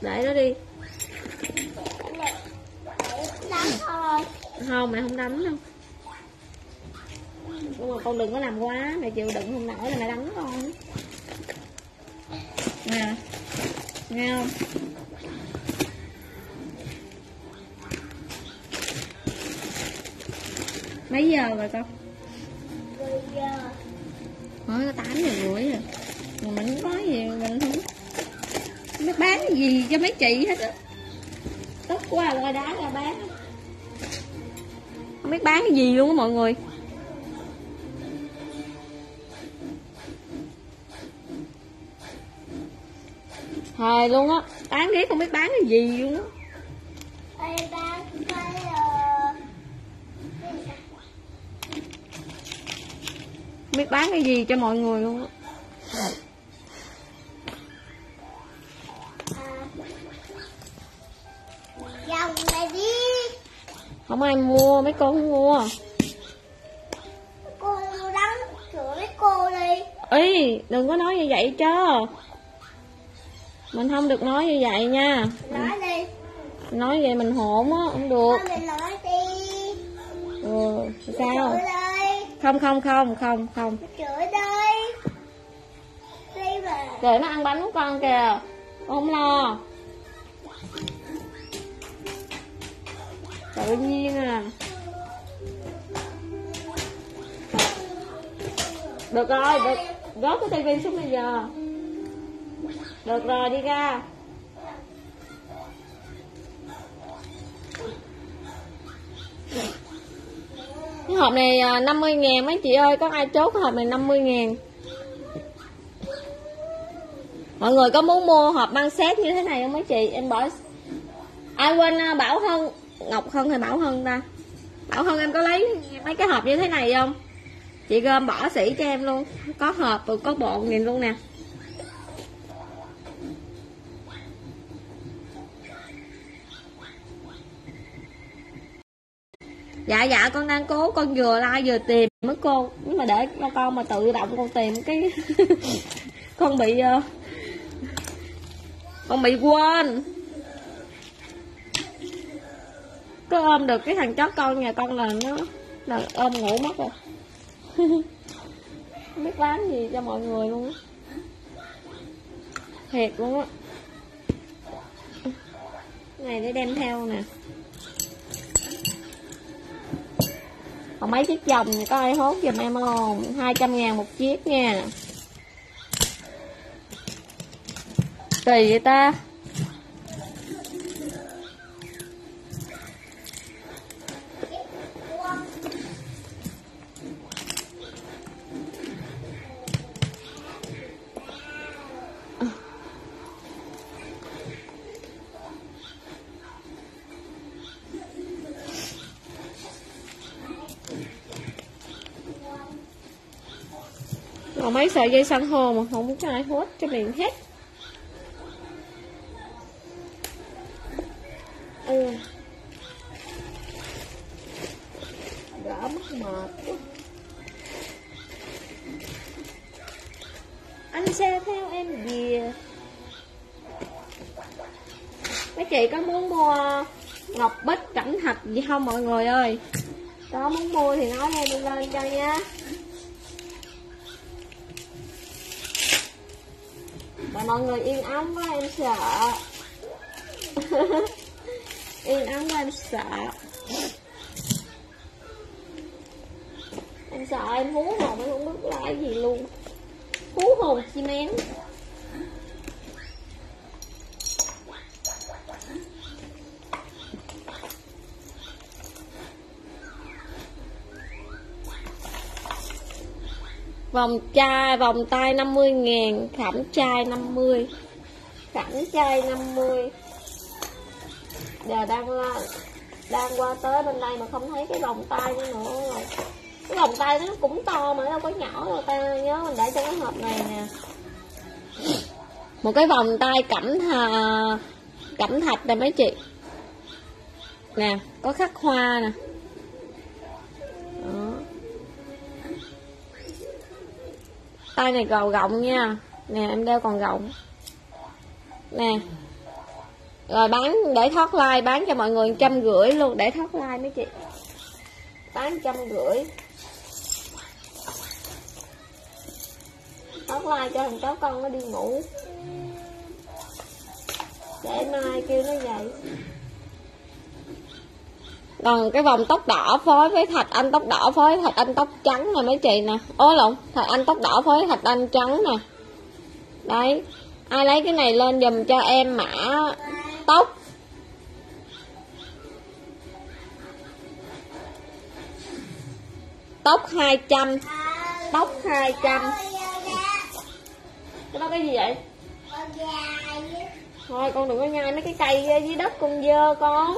Speaker 1: Để nó đi. Không, mẹ không đánh đâu. Nhưng mà con đừng có làm quá, mẹ chịu đựng không nổi là mẹ đánh con. Nè nghe không? Mấy giờ rồi con? Mới có tám giờ rưỡi rồi mình không có gì mình không nó bán cái gì cho mấy chị hết á. Tức quá rồi đá ra bán. Không biết bán cái gì luôn á mọi người. Hài luôn á bán riết không biết bán cái gì luôn á.
Speaker 2: Ờ,
Speaker 1: không biết bán cái gì cho mọi người luôn á
Speaker 2: dòng này đi.
Speaker 1: Không ai mua mấy cô không mua.
Speaker 2: Cô đắng sửa với cô đi
Speaker 1: ý đừng có nói như vậy chứ mình không được nói như vậy nha.
Speaker 2: Nói đi.
Speaker 1: Nói vậy mình hỗn á không được.
Speaker 2: Nói đi nói đi.
Speaker 1: Ừ sao?
Speaker 2: Chửi
Speaker 1: không không không không không.
Speaker 2: Chửi đi mà
Speaker 1: để nó ăn bánh của con kìa. Con không lo tự nhiên à được rồi, được. Gót cái tivi xuống bây giờ. Được rồi, đi ra. Cái hộp này à, 50 ngàn mấy chị ơi, có ai chốt cái hộp này 50 ngàn? Mọi người có muốn mua hộp băng xét như thế này không mấy chị? Em bỏ ai quên à, bảo hân ngọc hân hay bảo hân ta? Bảo hân em có lấy mấy cái hộp như thế này không? Chị gom bỏ sỉ cho em luôn. Có hộp rồi có bộn nhìn luôn nè. Dạ dạ con đang cố, con vừa like vừa tìm. Mấy cô, nhưng mà để con mà tự động con tìm cái (laughs) con bị ờ, con bị quên. Có ôm được cái thằng chó con nhà con là nó là ôm ngủ mất rồi. (laughs) Không biết bán gì cho mọi người luôn á. Thiệt luôn á. Này, để đem theo nè. Còn mấy chiếc vòng này có ai hốt giùm em không? 200 ngàn một chiếc nha. Kỳ vậy ta? Còn mấy sợi dây san hô mà không có ai hết cho mình hết ừ. đã mất mệt quá. anh xe theo em về mấy chị có muốn mua ngọc bích cẩm thạch gì không, mọi người ơi có muốn mua thì nói em đi lên cho nha mọi người yên ấm quá, em sợ. (laughs) Yên ấm quá, em sợ. Em sợ em hú hồn, em không biết là cái gì luôn. Hú hồn chim én Vòng chai, vòng tay 50 ngàn Khảm chai 50 Khảm chai 50 Giờ đang ờ, đang qua tới bên đây mà không thấy cái vòng tay nữa nữa rồi. Cái vòng tay nó cũng to mà đâu có nhỏ đâu ta Nhớ mình để trong cái hộp này nè. Một cái vòng tay cẩm thà Cẩm thạch nè mấy chị. Nè, có khắc hoa nè. Tay này gầu rộng nha. Nè, em đeo còn rộng. Nè. Rồi bán, để thoát like, bán cho mọi người trăm rưỡi luôn. Để thoát like mấy chị. Bán trăm rưỡi. Thoát like cho thằng cháu con nó đi ngủ. Để mai kêu nó dậy còn cái vòng tóc đỏ phối với thạch anh tóc đỏ phối thạch anh tóc trắng nè mấy chị nè. Ôi lộn thạch anh tóc đỏ phối thạch anh trắng nè. Đấy ai lấy cái này lên dùm cho em mã tóc. Tóc 200 tóc 200 cái đó cái gì vậy? Thôi con đừng có nhai mấy cái cây dưới đất con dơ con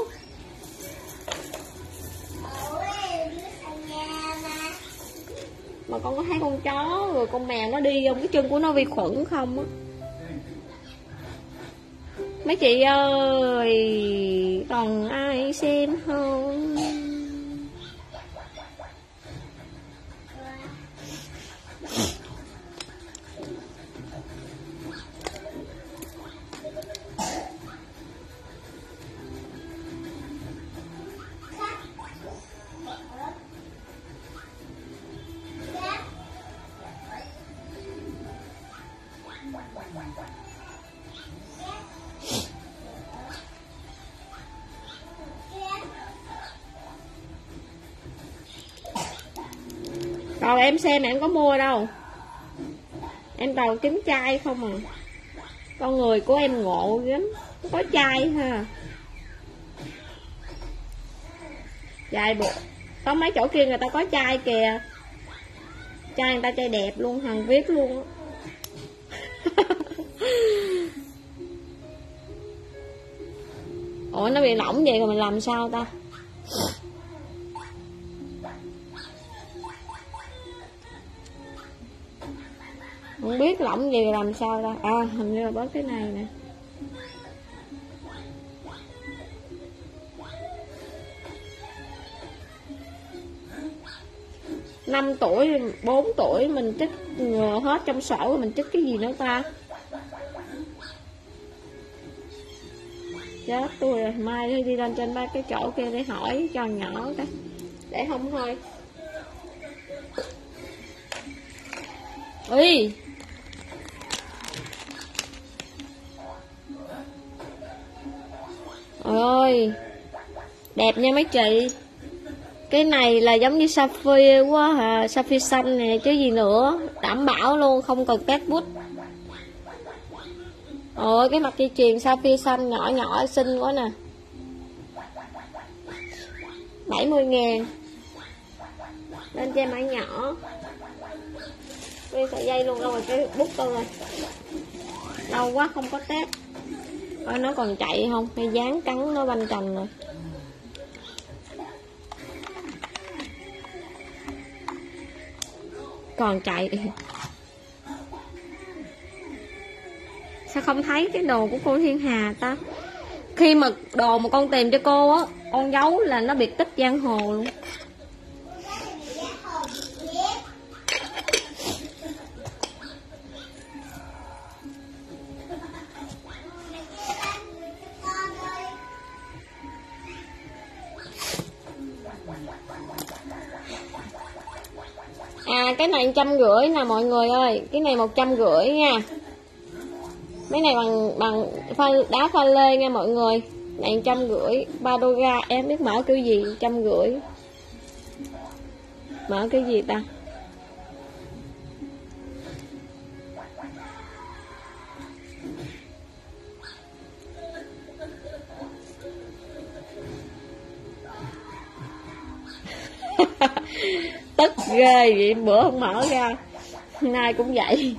Speaker 1: mà con có thấy con chó rồi con mèo nó đi không? Cái chân của nó vi khuẩn không á. Mấy chị ơi, còn ai xem không? Đầu em xem em có mua đâu. Em toàn kiếm chai không à. Con người của em ngộ lắm. Có chai ha. Chai bộ. Có mấy chỗ kia người ta có chai kìa. Chai người ta chai đẹp luôn, Hằng viết luôn (laughs) Ủa, nó bị lỏng vậy rồi mình làm sao ta? Không biết lỏng gì làm sao ra à hình như là bớt cái này nè. Năm tuổi 4 tuổi mình chích hết trong sổ mình chích cái gì nữa ta. Chết tôi rồi, mai đi lên trên ba cái chỗ kia để hỏi cho nhỏ cái. Để không thôi. Ui ơi, đẹp nha mấy chị. Cái này là giống như sapphire quá hả sapphire xanh nè chứ gì nữa. Đảm bảo luôn, không cần test bút. Ôi, cái mặt dây chuyền sapphire xanh nhỏ nhỏ, xinh quá nè. 70 ngàn. Lên cho mãi nhỏ. Nguyên sợi dây luôn đâu rồi cái bút đâu rồi? Lâu quá không có test. Ôi, nó còn chạy không? Hay dán cắn nó banh trần rồi? Còn chạy. Sao không thấy cái đồ của cô thiên hà ta? Khi mà đồ mà con tìm cho cô á con giấu là nó biệt tích giang hồ luôn. À cái này trăm rưỡi nè mọi người ơi. Cái này một trăm rưỡi nha. Mấy này bằng bằng pha, đá pha lê nha mọi người. Này trăm rưỡi ba đô ga. Em biết mở kiểu gì trăm rưỡi? Mở cái gì ta? (laughs) tức ghê vậy, bữa không mở ra nay cũng vậy.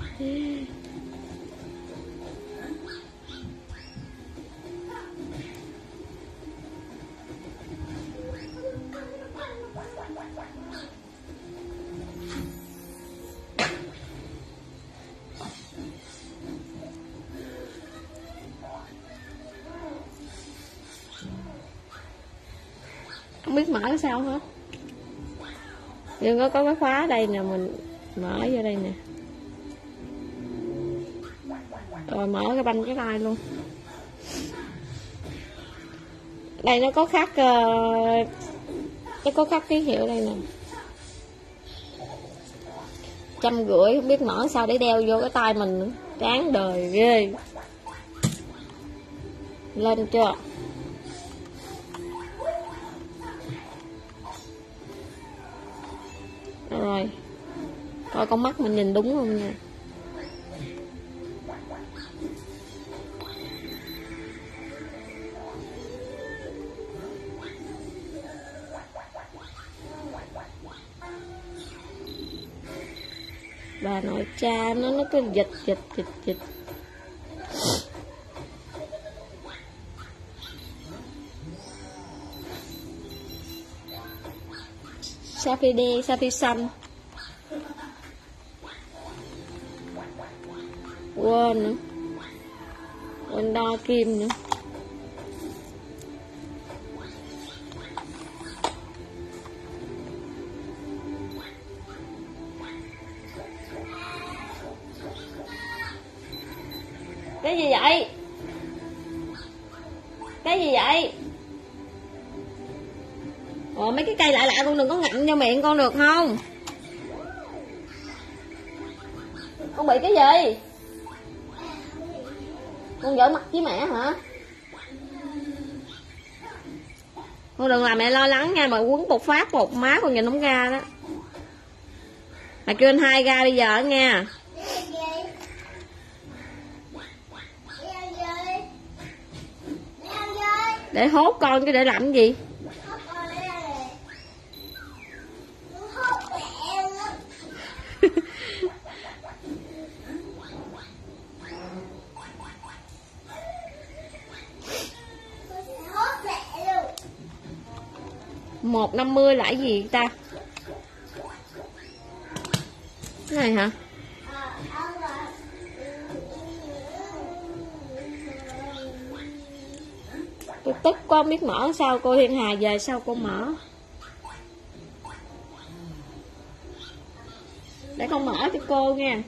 Speaker 1: Không biết mở sao hết nhưng có có cái khóa đây nè mình mở vô đây nè. Rồi mở cái banh cái tay luôn. Đây nó có khắc uh, nó có khắc ký hiệu đây nè. Trăm rưỡi không biết mở sao để đeo vô cái tay mình nữa. Chán đời ghê. Lên chưa? con mắt mình nhìn đúng không nha? Bà nội cha nó nó cứ dịch dịch dịch dịch Saphi đen, saphi xanh quên nữa. Quên đo kim nữa. Cái gì vậy? Cái gì vậy? Ồ mấy cái cây lạ lạ con đừng có ngậm vô miệng con được không? Con bị cái gì? Con giỡn mặt với mẹ hả? Con đừng làm mẹ lo lắng nha, Mà quấn bột phát, bột má con nhìn không ra đó. Mà kêu anh hai ra bây giờ nha. Để hốt con chứ để làm gì? Một năm mươi là cái gì ta? Cái này hả? Tôi tức quá biết mở sao cô Thiên Hà về, sao cô mở? Để con mở cho cô nha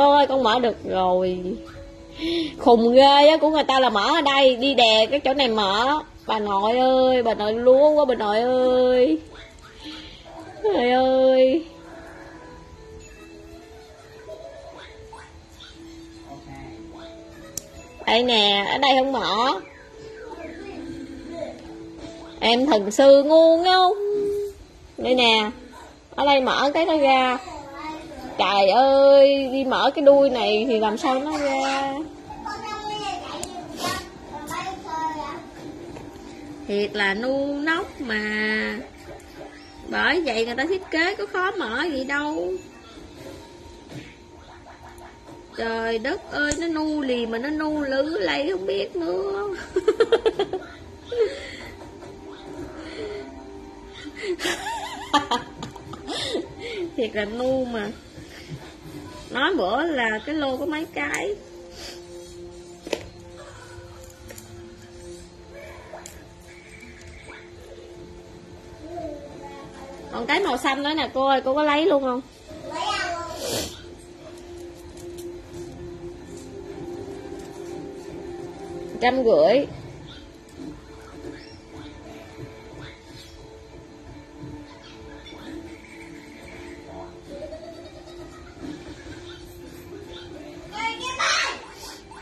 Speaker 1: cô ơi, con mở được rồi. Khùng ghê á, của người ta là mở ở đây, đi đè cái chỗ này mở. Bà nội ơi, bà nội lúa quá, bà nội ơi. Trời ơi. Đây nè, ở đây không mở. Em thần sư ngu ngốc. Đây nè, ở đây mở cái nó ra trời ơi, đi mở cái đuôi này thì làm sao nó ra? Thiệt là nu nóc mà. Bởi vậy người ta thiết kế có khó mở gì đâu. Trời đất ơi, nó nu lì mà nó nu lứ lấy không biết nữa. (laughs) Thiệt là nu mà nói bữa là cái lô có mấy cái. Còn cái màu xanh đó nè, cô ơi, cô có lấy luôn không? Trăm rưỡi.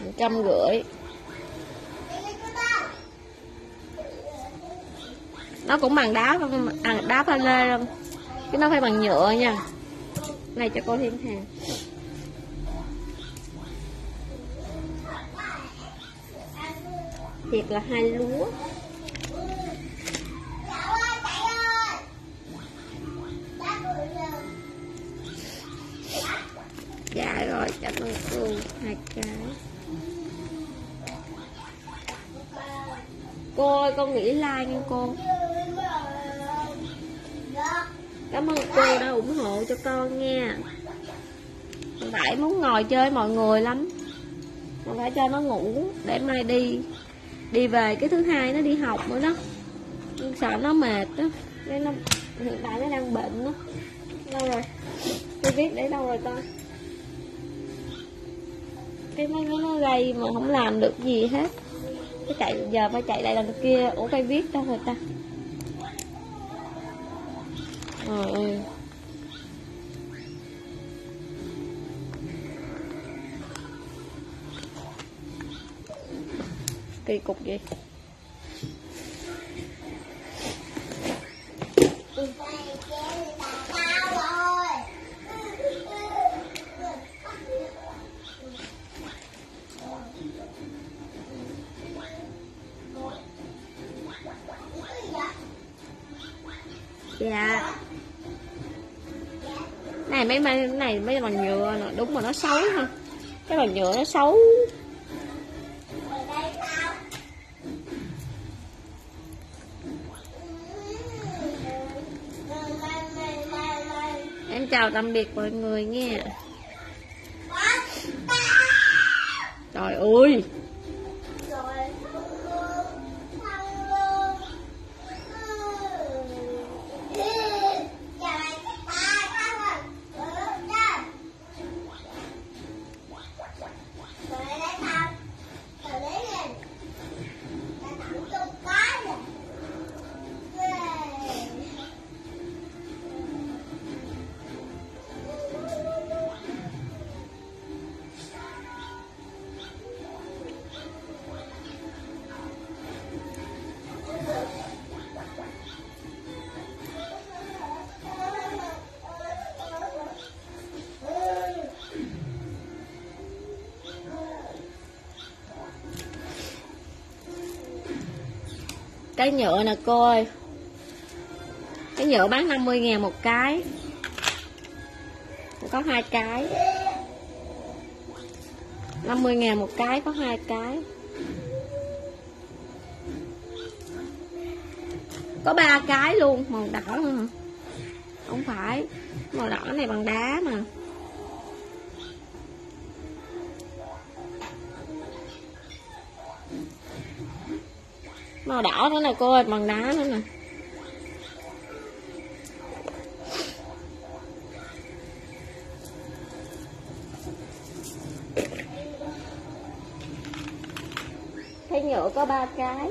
Speaker 1: Một trăm rưỡi. Nó cũng bằng đá à, đá pha lê luôn. Cái nó phải bằng nhựa nha. Này cho cô thêm hàng. Thiệt là hai lúa. Dạ rồi cảm ơn cô. Hai cái. Cô ơi, con nghĩ like nha cô. Cảm ơn cô đã ủng hộ cho con nha. Đại muốn ngồi chơi mọi người lắm. Mà phải cho nó ngủ để mai đi. Đi về cái thứ hai nó đi học nữa đó. Nhưng sợ nó mệt đó. Nên nó hiện tại nó đang bệnh đó. Đâu rồi? Tôi biết để đâu rồi con? Cái nó nó gây mà không làm được gì hết cái chạy, giờ phải chạy lại lần kia. Ủa, phải biết đâu rồi ta. Trời ơi. Kỳ cục vậy. Dạ. Này, mấy mấy, này, mấy bằng nhựa nè đúng mà nó xấu ha. Cái bằng nhựa nó xấu. Em chào tạm biệt mọi người nha. Trời ơi.
Speaker 2: Cái
Speaker 1: nhựa nè cô ơi cái nhựa bán 50 ngàn một cái. Có hai cái. 50 ngàn một cái, có hai cái. Có ba cái luôn, màu đỏ nữa hả? Không phải. Màu đỏ này bằng đá mà. Màu đỏ nữa nè cô ơi, bằng đá nữa nè cái nhựa có ba cái.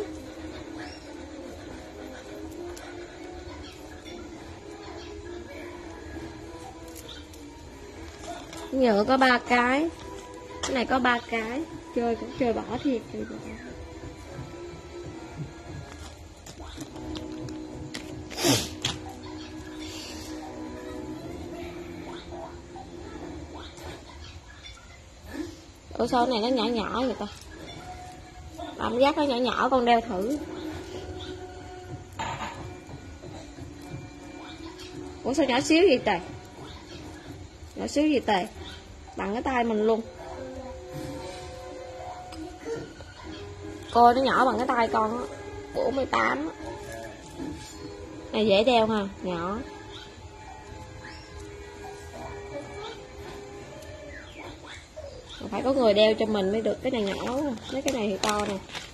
Speaker 1: Nhựa có ba cái. Cái này có ba cái. Chơi cũng chơi bỏ thiệt, chơi bỏ. Sơ này nó nhỏ nhỏ vậy ta? Cảm giác nó nhỏ nhỏ, con đeo thử. Ủa, sao nhỏ xíu vậy trời Nhỏ xíu gì tề? Bằng cái tay mình luôn. Cô nó nhỏ bằng cái tay con á. 48 tám Này, dễ đeo ha, Nhỏ. Có người đeo cho mình mới được. Cái này nhỏ quá. mấy cái này thì to nè.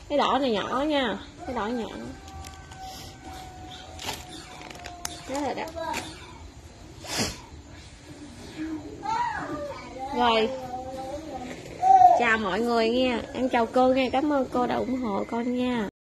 Speaker 1: Cái đỏ này nhỏ nha. Cái đỏ nhỏ. Đó là đó. Rồi. Chào mọi người nha. Em chào cô nha. Cảm ơn cô đã ủng hộ con nha.